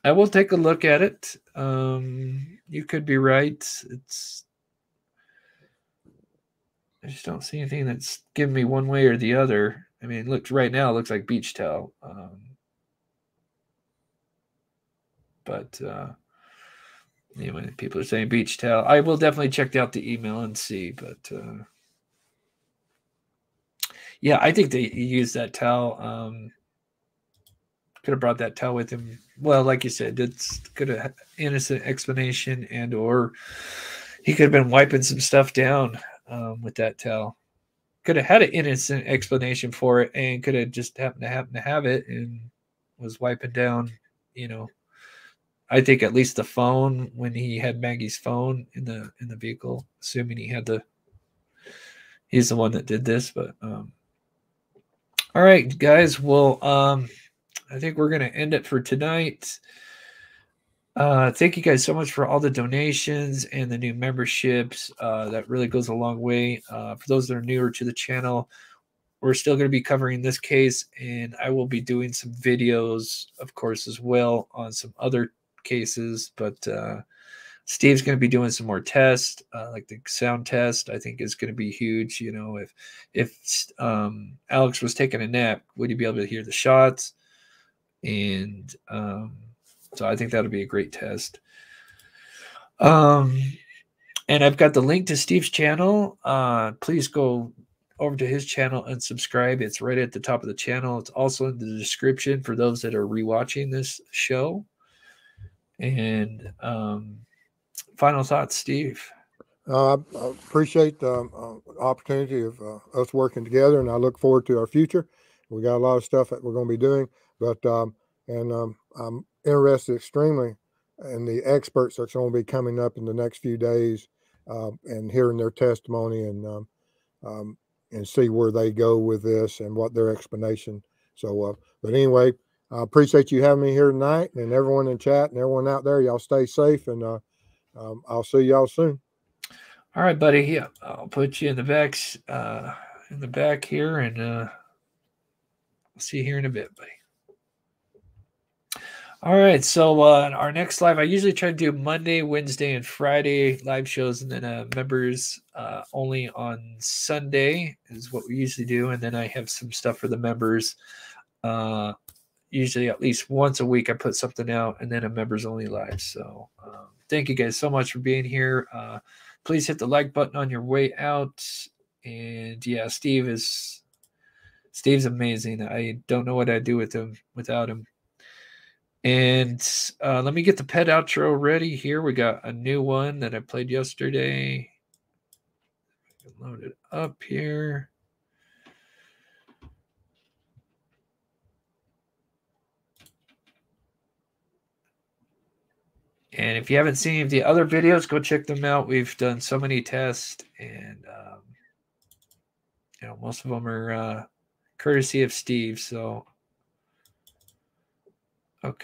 I will take a look at it. Um, you could be right. It's I just don't see anything that's giving me one way or the other. I mean, look right now, it looks like beach towel. Um, but uh, anyway, people are saying beach towel. I will definitely check out the email and see. But uh, yeah, I think they used that towel. Um, could have brought that towel with him. Well, like you said, it's could have innocent explanation and or he could have been wiping some stuff down um, with that towel. Could have had an innocent explanation for it and could have just happened to happen to have it and was wiping down, you know. I think at least the phone when he had Maggie's phone in the in the vehicle, assuming he had the he's the one that did this, but um all right, guys. Well, um I think we're gonna end it for tonight. Uh, thank you guys so much for all the donations and the new memberships. Uh, that really goes a long way. Uh, for those that are newer to the channel, we're still going to be covering this case, and I will be doing some videos, of course, as well on some other cases. But uh, Steve's going to be doing some more tests, uh, like the sound test. I think is going to be huge. You know, if if um, Alex was taking a nap, would he be able to hear the shots? And um, so I think that'll be a great test. Um, and I've got the link to Steve's channel. Uh, please go over to his channel and subscribe. It's right at the top of the channel. It's also in the description for those that are rewatching this show. And um, final thoughts, Steve. Uh, I appreciate the uh, opportunity of uh, us working together, and I look forward to our future. We got a lot of stuff that we're going to be doing, but um, and um, I'm interested extremely in the experts that's going to be coming up in the next few days uh, and hearing their testimony and um, um, and see where they go with this and what their explanation. So, uh, but anyway, I appreciate you having me here tonight and everyone in chat and everyone out there. Y'all stay safe and uh, um, I'll see y'all soon. All right, buddy. Yeah, I'll put you in the back, uh, in the back here, and uh, I'll see you here in a bit, buddy. All right, so uh, our next live, I usually try to do Monday, Wednesday, and Friday live shows, and then uh, members uh, only on Sunday is what we usually do, and then I have some stuff for the members. Uh, usually, at least once a week, I put something out, and then a members only live. So, um, thank you guys so much for being here. Uh, please hit the like button on your way out, and yeah, Steve is Steve's amazing. I don't know what I'd do with him without him. And uh, let me get the pet outro ready here. We got a new one that I played yesterday. Load it up here. And if you haven't seen any of the other videos, go check them out. We've done so many tests, and um, you know most of them are uh, courtesy of Steve. So, okay.